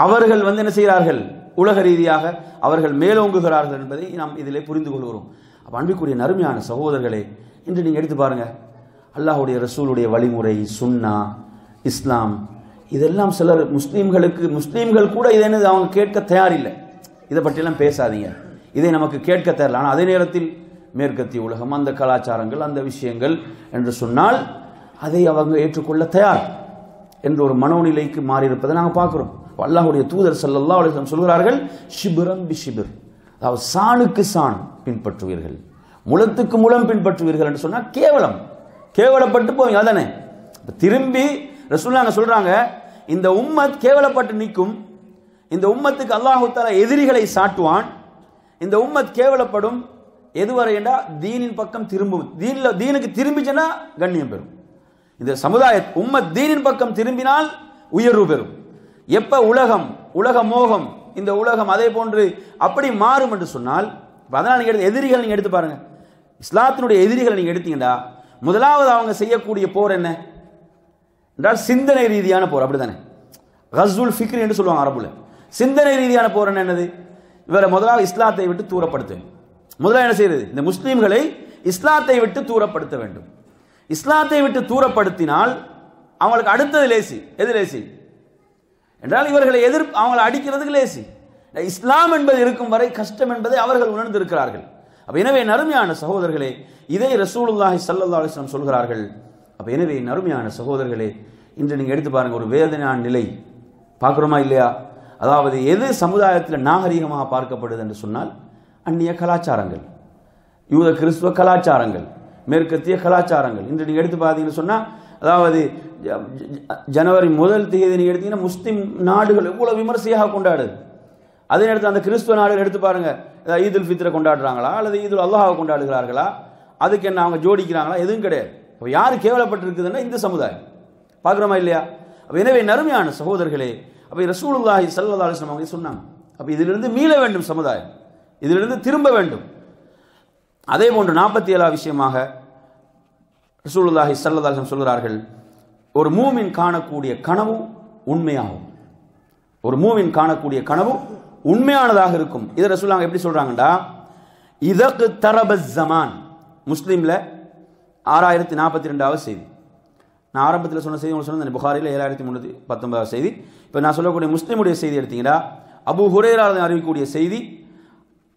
அவர்கள் வந்து என்ன செய்கிறார்கள்? உலக ரீதியாக அவர்கள் மேலோங்குகிறார்கள் என்பதை நாம் இதிலே புரிந்து கொள்கிறோம். அப்போ அன்பிற்குரிய நறுமையான சகோதரர்களே இன்று நீங்கள் எடுத்து பாருங்கள் அல்லாஹுடைய ரசூலுடைய வழிமுறை சுன்னா இஸ்லாம் இதெல்லாம் சிலர் முஸ்லீம்களுக்கு முஸ்லீம்கள் கூட இதை என்னது அவங்க கேட்க தயாரில்லை. இதை பற்றியெல்லாம் பேசாதீங்க. இதை நமக்கு கேட்க தரல. ஆனால் அதே நேரத்தில் மேற்கத்திய உலகம் அந்த கலாச்சாரங்கள் அந்த விஷயங்கள் என்று சொன்னால் அதை அவங்க ஏற்றுக்கொள்ள தயார் என்ற ஒரு மனோநிலைக்கு மாறியிருப்பதை நாங்கள் பார்க்குறோம். அல்லாஹுடைய தூதர் சல்லல்லா அலைஹி சொல்கிறார்கள் ஷிபிரம் பி ஷிபிர். அதாவது சாணுக்கு சாண் பின்பற்றுவீர்கள். முளத்துக்கு முளம் பின்பற்றுவீர்கள் என்று சொன்னால் கேவலம். கேவலப்பட்டு போவீங்க அதானே? திரும்பி ரசூல்லாங்க சொல்கிறாங்க இந்த உம்மத் கேவலப்பட்டு நிற்கும். இந்த உம்மத்துக்கு அல்லாஹு தாலா எதிரிகளை சாட்டுவான். இந்த உம்மத் கேவலப்படும். எது வரையண்டா? தீனின் பக்கம் திரும்பும் தீனில் தீனுக்கு திரும்பிச்சுன்னா கண்ணியம் பெறும். இந்த சமுதாய உம்ம தீனின் பக்கம் திரும்பினால் உயர்வு பெறும். எப்ப உலகம் உலக மோகம் இந்த உலகம் அதே போன்று அப்படி மாறும் என்று சொன்னால் அதனால் நீங்கள் எடுத்து எதிரிகள் நீங்கள் எடுத்து பாருங்க. இஸ்லாத்தினுடைய எதிரிகளை நீங்கள் எடுத்தீங்கன்னா முதலாவது அவங்க செய்யக்கூடிய போர் என்ன? என்றால் சிந்தனை ரீதியான போர் அப்படிதானே கஸ்ஸுல் ஃபிக்ரி என்று சொல்லுவாங்க அரபுல. சிந்தனை ரீதியான போர் என்ன என்னது? இவரை முதலாவது இஸ்லாத்தை விட்டு தூரப்படுத்த முதல்ல என்ன செய்யறது? இந்த முஸ்லீம்களை இஸ்லாத்தை விட்டு தூரப்படுத்த வேண்டும். இஸ்லாத்தை விட்டு தூரப்படுத்தினால் அவங்களுக்கு அடுத்தது லேசி. எது லேசி? என்றால் இவர்களை எதிர் அவங்களை அடிக்கிறதுக்கு லேசி. இஸ்லாம் என்பது இருக்கும் வரை கஷ்டம் என்பதை அவர்கள் உணர்ந்திருக்கிறார்கள். அப்ப எனவே நறுமையான சகோதரர்களே இதை ரசூலுல்லாஹி ஸல்லல்லாஹு சொல்கிறார்கள். அப்ப எனவே நறுமையான சகோதரர்களே இன்று நீங்க எடுத்து பாருங்க ஒரு வேதனையான நிலை. பார்க்குறோமா இல்லையா? அதாவது எது சமுதாயத்தில் நாகரிகமாக பார்க்கப்படுது என்று சொன்னால் அந்நிய கலாச்சாரங்கள் யூத கிறிஸ்துவ கலாச்சாரங்கள் மேற்கத்திய கலாச்சாரங்கள். இன்று நீங்கள் எடுத்து பார்த்தீங்கன்னு சொன்னால் அதாவது ஜனவரி முதல் தேதி நீங்கள் எடுத்தீங்கன்னா முஸ்லீம் நாடுகள் எவ்வளோ விமர்சையாக கொண்டாடுது. அதே நேரத்தில் அந்த கிறிஸ்துவ நாடுகள் எடுத்து பாருங்கள் ஏதாவது ஈதுல் ஃபித்ரை கொண்டாடுறாங்களா அல்லது ஈதுல் அல்லாஹாவை கொண்டாடுகிறார்களா அதுக்கு என்ன அவங்க ஜோடிக்கிறாங்களா எதுவும் கிடையாது. இப்போ யாரு கேவலப்பட்டிருக்குதுன்னா இந்த சமுதாயம். பார்க்குறோமா இல்லையா? அப்போ எனவே நறுமையான சகோதரர்களே அப்போ ரசூலுல்லாஹி சல்லா அலைஹி அவங்க சொன்னாங்க அப்போ இதிலிருந்து மீள வேண்டும் சமுதாயம். இதிலிருந்து திரும்ப வேண்டும். அதே போன்று நாற்பத்தி ஏழாவது விஷயமாக ரசூலுல்லாஹி சல்லதாசம் சொல்கிறார்கள் ஒரு மூமின் காணக்கூடிய கனவும் உண்மையாகும். ஒரு மூவின் காணக்கூடிய கனவும் உண்மையானதாக இருக்கும். இதை ரசூலாங்க எப்படி சொல்றாங்கடா? இதற்கு தரப ஜமான் முஸ்லீம்ல ஆறாயிரத்தி நாற்பத்தி ரெண்டாவது செய்தி. நான் ஆரம்பத்தில் சொன்ன செய்தி உங்களுக்கு சொன்னேன் புகாரில் ஏழாயிரத்தி முந்நூற்றி பத்தொன்பதாவது செய்தி. இப்போ நான் சொல்லக்கூடிய முஸ்லீமுடைய செய்தி எடுத்தீங்கன்னா அபு ஹுரேரால் அறிவிக்கக்கூடிய செய்தி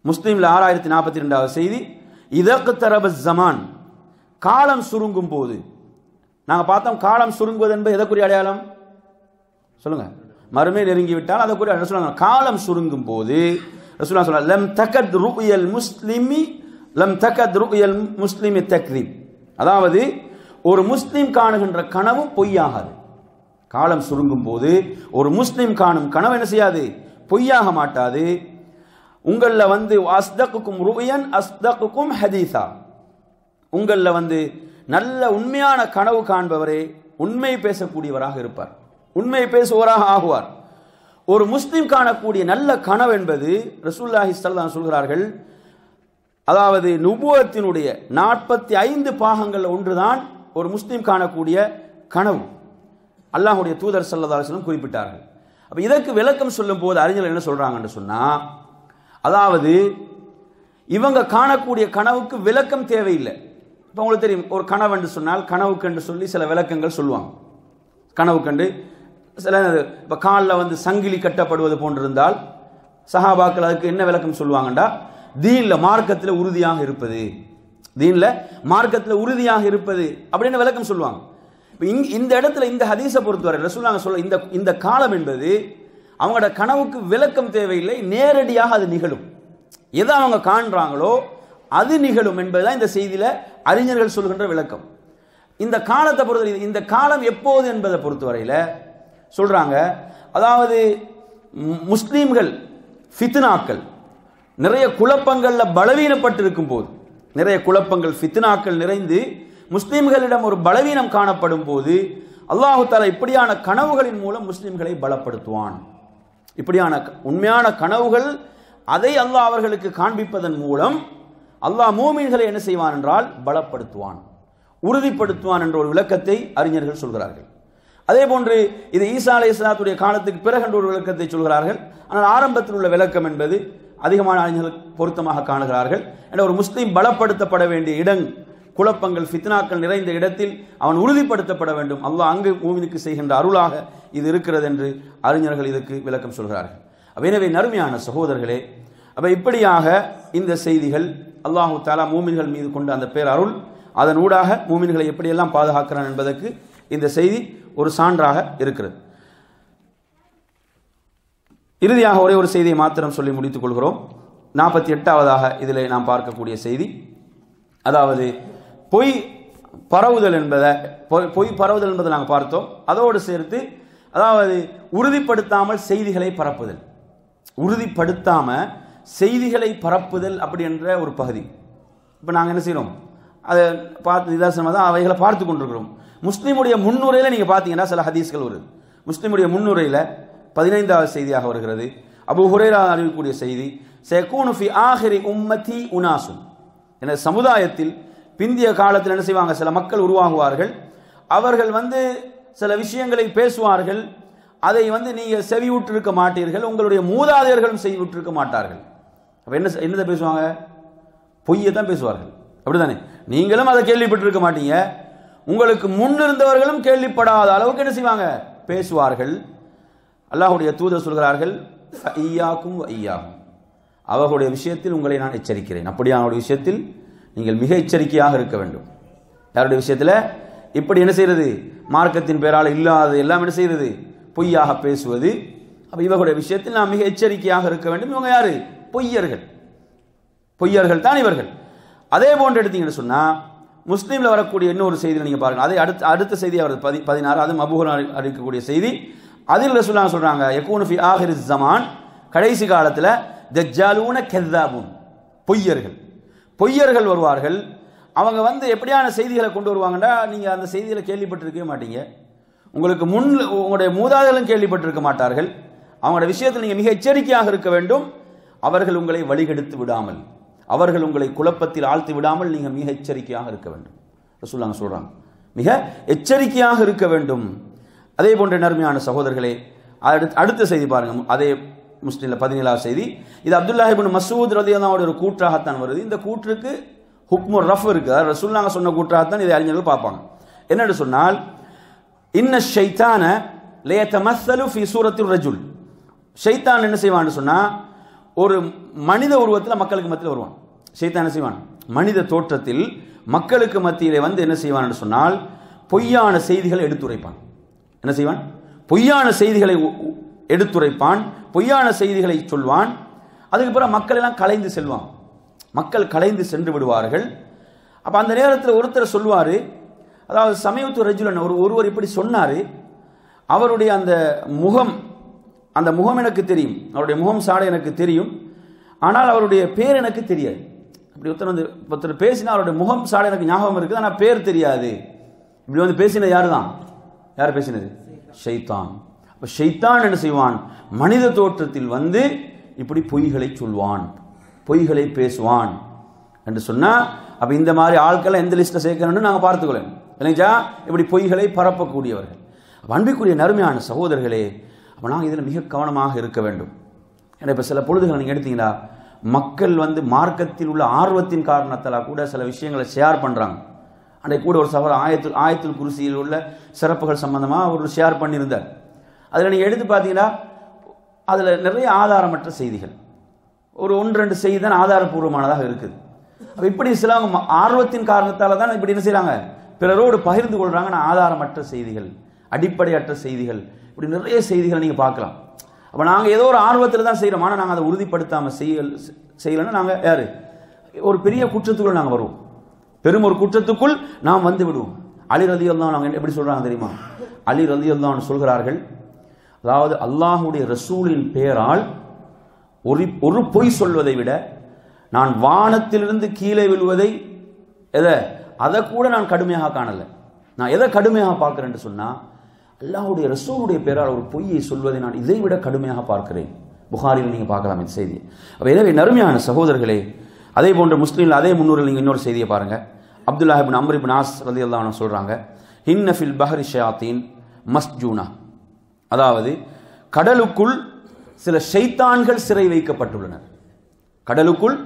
முஸ்லீமில் ஆறாயிரத்தி நாற்பத்தி ரெண்டாவது செய்தி இதற்கு தரப ஜமான் காலம் சுருங்கும் போது. நாங்கள் பார்த்தோம் காலம் சுருங்குவது என்பது எதற்குரிய அடையாளம்? சொல்லுங்க. மறுமை நெருங்கிவிட்டால் அதற்குரிய அடையாளம். சொல்லுவாங்க காலம் சுருங்கும் போது ரசூலுல்லாஹ் சொல்றாங்க லம் தகத் ருயல் முஸ்லிமி லம் தகத் ருயல் முஸ்லிமி தக்ரீப் அதாவது ஒரு முஸ்லிம் காணுகின்ற கனவு பொய்யாகாது. காலம் சுருங்கும் போது ஒரு முஸ்லிம் காணும் கனவு என்ன செய்யாது? பொய்யாக மாட்டாது. உங்களில் வந்து அஸ்தக்குக்கும் ருயன் அஸ்தக்குக்கும் ஹதீசா உங்களில் வந்து நல்ல உண்மையான கனவு காண்பவரே உண்மை பேசக்கூடியவராக இருப்பார். உண்மை பேசுவராக ஆகுவார். ஒரு முஸ்லீம் காணக்கூடிய நல்ல கனவு என்பது ரசூல்லாஹி ஸல்லல்லாஹு சொல்கிறார்கள் அதாவது நுபுவத்தினுடைய நாற்பத்தி ஐந்து பாகங்களில் ஒன்றுதான் ஒரு முஸ்லீம் காணக்கூடிய கனவு. அல்லாஹ்வுடைய தூதர் ஸல்லல்லாஹு குறிப்பிட்டார்கள். அப்போ இதற்கு விளக்கம் சொல்லும் போது அறிஞர்கள் என்ன சொல்றாங்கன்னு சொன்னா அதாவது இவங்க காணக்கூடிய கனவுக்கு விளக்கம் தேவையில்லை. இப்போ உங்களுக்கு தெரியும் ஒரு கனவு என்று சொன்னால் கனவுக்கென்று சொல்லி சில விளக்கங்கள் சொல்லுவாங்க. கனவு கண்டு சில இப்போ காலில் வந்து சங்கிலி கட்டப்படுவது போன்றிருந்தால் சஹாபாக்கள் அதுக்கு என்ன விளக்கம் சொல்லுவாங்கண்டா? தீனில் மார்க்கத்தில் உறுதியாக இருப்பது. தீனில் மார்க்கத்தில் உறுதியாக இருப்பது அப்படின்னு விளக்கம் சொல்லுவாங்க. இப்போ இந்த இடத்துல இந்த ஹதீஸை பொறுத்தவரை சொல்லுவாங்க சொல்ல இந்த இந்த காலம் என்பது அவங்களோட கனவுக்கு விளக்கம் தேவையில்லை நேரடியாக அது நிகழும். எதை அவங்க காண்றாங்களோ அது நிகழும் என்பதுதான் இந்த செய்தியில் அறிஞர்கள் சொல்கின்ற விளக்கம். இந்த காலத்தை பொறுத்தவரை இந்த காலம் எப்போது என்பதை பொறுத்தவரையில் சொல்கிறாங்க அதாவது முஸ்லீம்கள் ஃபித்னாக்கள் நிறைய குழப்பங்களில் பலவீனப்பட்டிருக்கும் போது நிறைய குழப்பங்கள் ஃபித்னாக்கள் நிறைந்து முஸ்லீம்களிடம் ஒரு பலவீனம் காணப்படும் போது அல்லாஹு தாலா இப்படியான கனவுகளின் மூலம் முஸ்லீம்களை பலப்படுத்துவான். இப்படியான க- உண்மையான கனவுகள் அதை அல்லாஹ் அவர்களுக்கு காண்பிப்பதன் மூலம் அல்லாஹ் மூமின்களை என்ன செய்வான் என்றால் பலப்படுத்துவான் உறுதிப்படுத்துவான் என்ற ஒரு விளக்கத்தை அறிஞர்கள் சொல்கிறார்கள். அதே போன்று இது ஈசா அலை இஸ்லாத்துடைய காலத்துக்கு பிறகு என்ற ஒரு விளக்கத்தை சொல்கிறார்கள். ஆனால் ஆரம்பத்தில் உள்ள விளக்கம் என்பது அதிகமான அறிஞர்கள் பொருத்தமாக காணுகிறார்கள். என ஒரு முஸ்லீம் பலப்படுத்தப்பட வேண்டிய இடம் குழப்பங்கள் ஃபித்னாக்கள் நிறைந்த இடத்தில் அவன் உறுதிப்படுத்தப்பட வேண்டும். அல்லாஹ் அங்கு மூமினுக்கு செய்கின்ற அருளாக இது இருக்கிறது என்று அறிஞர்கள் இதுக்கு விளக்கம் சொல்கிறார்கள். அப்ப எனவே நறுமையான சகோதரர்களே அப்போ இப்படியாக இந்த செய்திகள் அல்லாஹு தாலா மூமின்கள் மீது கொண்ட அந்த பேர் அருள் அதன் ஊடாக மூமின்களை எப்படியெல்லாம் பாதுகாக்கிறான் என்பதற்கு இந்த செய்தி ஒரு சான்றாக இருக்கிறது. இறுதியாக ஒரே ஒரு செய்தியை மாத்திரம் சொல்லி முடித்துக் கொள்கிறோம். நாற்பத்தி எட்டாவதாக இதில் நாம் பார்க்கக்கூடிய செய்தி. அதாவது பொய் பரவுதல் என்பதை பொய்- பொய் பரவுதல் என்பதை நாங்கள் பார்த்தோம். அதோடு சேர்த்து அதாவது உறுதிப்படுத்தாமல் செய்திகளை பரப்புதல். உறுதிப்படுத்தாமல் செய்திகளை பரப்புதல் அப்படி என்ற ஒரு பகுதி. இப்போ நாங்கள் என்ன செய்கிறோம் அதை பார்த்து நிதர்சனமாக தான் அவைகளை பார்த்து கொண்டிருக்கிறோம். முஸ்லீமுடைய முன்னுரையில் நீங்கள் பார்த்தீங்கன்னா சில ஹதீஸ்கள் வருது. முஸ்லீமுடைய முன்னுரையில் பதினைந்தாவது செய்தியாக வருகிறது. அபு ஹுரேரா அறிவிக்கக்கூடிய செய்தி செகூனு ஃபி ஆஹிரி உம்மதி உனாசும் என சமுதாயத்தில் பிந்திய காலத்தில் என்ன செய்வாங்க? சில மக்கள் உருவாகுவார்கள். அவர்கள் வந்து சில விஷயங்களை பேசுவார்கள். அதை வந்து நீங்கள் செவியுற்றிருக்க மாட்டீர்கள். உங்களுடைய மூதாதையர்களும் செய்விட்டிருக்க மாட்டார்கள். அப்போ என்ன என்னதை பேசுவாங்க? பொய்யை தான் பேசுவார்கள். அப்படிதானே நீங்களும் அதை கேள்விப்பட்டிருக்க மாட்டீங்க. உங்களுக்கு முன்னிருந்தவர்களும் கேள்விப்படாத அளவுக்கு என்ன செய்வாங்க? பேசுவார்கள். அல்லாஹுடைய தூதர் சொல்கிறார்கள் ஐயாக்கும் ஐயாகும் அவர்களுடைய விஷயத்தில் உங்களை நான் எச்சரிக்கிறேன். அப்படியானுடைய விஷயத்தில் நீங்கள் மிக எச்சரிக்கையாக இருக்க வேண்டும். யாருடைய விஷயத்தில்? இப்படி என்ன செய்யறது? மார்க்கத்தின் பெயரால் இல்லாத எல்லாம் என்ன செய்யறது? பொய்யாக பேசுவது. அப்போ இவர்களுடைய விஷயத்தில் நாம் மிக எச்சரிக்கையாக இருக்க வேண்டும். இவங்க யாரு? பொய்யர்கள். பொய்யர்கள் தான் இவர்கள். அதே போன்று எடுத்தீங்கன்னு சொன்னா முஸ்லீம்ல வரக்கூடிய இன்னொரு செய்தி நீங்க பாருங்க. அதை அடுத்த அடுத்த செய்தி அவர் பதி பதினாறு அது அபுஹர் அறிவிக்கக்கூடிய செய்தி. அதில் ரசூலுல்லாஹ் சொல்றாங்க யகூனு ஆஹிர் ஜமான் கடைசி காலத்தில் தஜ்ஜாலூன கெத்தாபூன். பொய்யர்கள். பொய்யர்கள் வருவார்கள். அவங்க வந்து எப்படியான செய்திகளை கொண்டு வருவாங்கன்னா நீங்கள் அந்த செய்திகளை கேள்விப்பட்டிருக்கவே மாட்டீங்க. உங்களுக்கு முன் உங்களுடைய மூதாதைகளும் கேள்விப்பட்டிருக்க மாட்டார்கள். அவங்களோட விஷயத்தில் நீங்கள் மிக எச்சரிக்கையாக இருக்க வேண்டும். அவர்கள் உங்களை வழிகெடுத்து விடாமல் அவர்கள் உங்களை குழப்பத்தில் ஆழ்த்தி விடாமல் நீங்கள் மிக எச்சரிக்கையாக இருக்க வேண்டும். ரசூலுல்லாஹ் சொல்கிறாங்க மிக எச்சரிக்கையாக இருக்க வேண்டும். அதே போன்ற நேர்மையான சகோதரர்களே அடுத்த அடுத்த செய்தி பாருங்கள் அதே முஸ்லீம்ல பதினேழாவது செய்தி. இது அப்துல்லாஹ் இப்னு மசூத் ரலியல்லாஹு ஒரு கூற்றாகத்தான் வருது. இந்த கூற்றுக்கு ஹுக்மு ரஃப் இருக்கு. அதாவது ரசூலுல்லாஹ் சொன்ன கூற்றாகத்தான் இதை அறிஞர்கள் பார்ப்பாங்க. என்னென்னு சொன்னால் இன்ன ஷைத்தான லேயத்தமஸ்ஸலு ஃபி சூரத்தில் ரஜுல். ஷைத்தான் என்ன செய்வான்னு சொன்னா ஒரு மனித உருவத்தில் மக்களுக்கு மத்தியில் வருவான். ஷைத்தான் என்ன செய்வான்? மனித தோற்றத்தில் மக்களுக்கு மத்தியிலே வந்து என்ன செய்வான்னு சொன்னால் பொய்யான செய்திகளை எடுத்துரைப்பான். என்ன செய்வான்? பொய்யான செய்திகளை உ- எடுத்துரைப்பான் பொய்யான செய்திகளை சொல்வான். அதுக்கு பிறகு மக்கள் எல்லாம் கலைந்து செல்வான். மக்கள் கலைந்து சென்று விடுவார்கள். அப்ப அந்த நேரத்தில் ஒருத்தர் சொல்வாரு அதாவது சமயத்து ரஜுலன் ஒரு ஒருவர் இப்படி சொன்னாரு அவருடைய அந்த முகம் அந்த முகம் எனக்கு தெரியும் அவருடைய முகம் சாடை எனக்கு தெரியும் ஆனால் அவருடைய பேர் எனக்கு தெரியாது. அப்படி ஒருத்தர் வந்து ஒருத்தர் பேசினா அவருடைய முகம் சாடை எனக்கு ஞாபகம் இருக்குது ஆனால் பேர் தெரியாது. இப்படி வந்து பேசினது யாரு தான் யார் பேசினது? ஷைத்தான் இப்போ ஷைத்தான் என்ன செய்வான்? மனித தோற்றத்தில் வந்து இப்படி பொய்களை சொல்வான். பொய்களை பேசுவான். என்று சொன்னால் அப்போ இந்த மாதிரி ஆட்களை எந்த லிஸ்ட்டில் சேர்க்கணும்னு நாங்கள் பார்த்துக்கொள்ளேன் இல்லைங்களா? இப்படி பொய்களை பரப்பக்கூடியவர்கள். அப்ப அன்பிற்குரிய நறுமையான சகோதரர்களே அப்போ நாங்கள் இதில் மிக கவனமாக இருக்க வேண்டும். ஏன்னா இப்போ சில பொழுதுகளை நீங்கள் எடுத்தீங்களா மக்கள் வந்து மார்க்கத்தில் உள்ள ஆர்வத்தின் காரணத்தால் கூட சில விஷயங்களை ஷேர் பண்ணுறாங்க அன்றைக்கு கூட ஒரு சகோதரர் ஆயத்தில் ஆயத்தில் குருசியில் உள்ள சிறப்புகள் சம்பந்தமாக அவர் ஷேர் பண்ணியிருந்தார். அதில் நீங்கள் எடுத்து பார்த்தீங்கன்னா அதில் நிறைய ஆதாரமற்ற செய்திகள். ஒரு ஒன்று ரெண்டு செய்தி தான் ஆதாரபூர்வமானதாக இருக்குது. அப்போ இப்படி சிலவங்க ம- ஆர்வத்தின் காரணத்தால் தான் இப்படி என்ன செய்கிறாங்க பிறரோடு பகிர்ந்து கொள்கிறாங்க நான் ஆதாரமற்ற செய்திகள் அடிப்படையற்ற செய்திகள் இப்படி நிறைய செய்திகள் நீங்கள் பார்க்கலாம். அப்போ நாங்கள் ஏதோ ஒரு ஆர்வத்தில் தான் செய்கிறோம் ஆனால் நாங்கள் அதை உறுதிப்படுத்தாமல் செய்ய செய்யலைன்னா நாங்கள் யார்? ஒரு பெரிய குற்றத்துக்குள் நாங்கள் வருவோம். பெரும் ஒரு குற்றத்துக்குள் நாம் வந்து விடுவோம். அலி தான் நாங்கள் எப்படி சொல்கிறாங்க தெரியுமா? அலி தான் சொல்கிறார்கள் அதாவது அல்லாஹுடைய ரசூலின் பெயரால் ஒரு ஒரு பொய் சொல்வதை விட நான் வானத்திலிருந்து கீழே விழுவதை எதை? அதை கூட நான் கடுமையாக காணலை. நான் எதை கடுமையாக பார்க்குறேன்னு சொன்னால் அல்லாஹுடைய ரசூலுடைய பெயரால் ஒரு பொய்யை சொல்வதை நான் இதை விட கடுமையாக பார்க்கிறேன். புகாரில் நீங்கள் பார்க்கலாம் இந்த செய்தி அப்போ எனவே நறுமையான சகோதரர்களே அதே போன்ற முஸ்லீமில் அதே முன்னூரில் நீங்கள் இன்னொரு செய்தியை பாருங்க. அப்துல்லாஹிபின் அம்ரிபின் ஆஸ் ரலியல்லாஹு அன்ஹு சொல்கிறாங்க ஹின்னஃபில் பஹரி ஷயாத்தீன் மஸ்ஜூனா. அதாவது கடலுக்குள் சில ஷைத்தான்கள் சிறை வைக்கப்பட்டுள்ளனர். கடலுக்குள்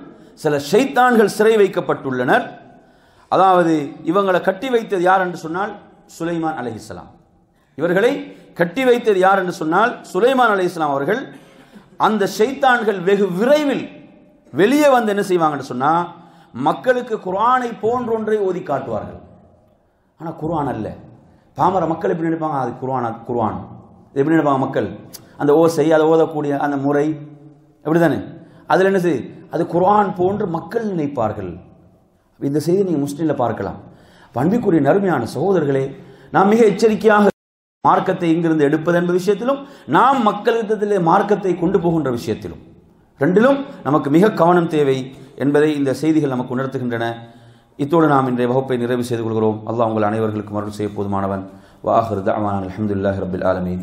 சில ஷைத்தான்கள் சிறை வைக்கப்பட்டுள்ளனர். அதாவது இவங்களை கட்டி வைத்தது யார் என்று சொன்னால் சுலைமான் அலைஹிஸ்ஸலாம் இவர்களை கட்டி வைத்தது யார் என்று சொன்னால் சுலைமான் அலைஹிஸ்ஸலாம் அவர்கள். அந்த ஷைத்தான்கள் வெகு விரைவில் வெளியே வந்து என்ன செய்வாங்கன்னு சொன்னா மக்களுக்கு குரானை போன்றொன்றை ஓதி காட்டுவார்கள். ஆனால் குர்ஆன் அல்ல. பாமர மக்கள் எப்படி நினைப்பாங்க? அது குர்ஆன் அது குர்ஆன். எப்படி நினைப்பாங்க மக்கள்? அந்த ஓசை அதை ஓதக்கூடிய அந்த முறை அப்படிதானே அதில் என்ன செய்யுது அது குரான் போன்று மக்கள் நினைப்பார்கள். இந்த செய்தி நீங்கள் முஸ்லீமில் பார்க்கலாம். பண்பிக்குரிய நறுமையான சகோதரர்களே நாம் மிக எச்சரிக்கையாக மார்க்கத்தை இங்கிருந்து எடுப்பது என்ற விஷயத்திலும் நாம் மக்களிடத்திலே மார்க்கத்தை கொண்டு போகின்ற விஷயத்திலும். ரெண்டிலும் நமக்கு மிக கவனம் தேவை என்பதை இந்த செய்திகள் நமக்கு உணர்த்துகின்றன. இத்தோடு நாம் இன்றைய வகுப்பை நிறைவு செய்து கொள்கிறோம். அல்லாஹ் உங்கள் அனைவர்களுக்கும் அருள் செய்ய போதுமானவன். வாஹர் தமான் அலமதுல்லாஹ் ரப்பில் ஆலமீன்.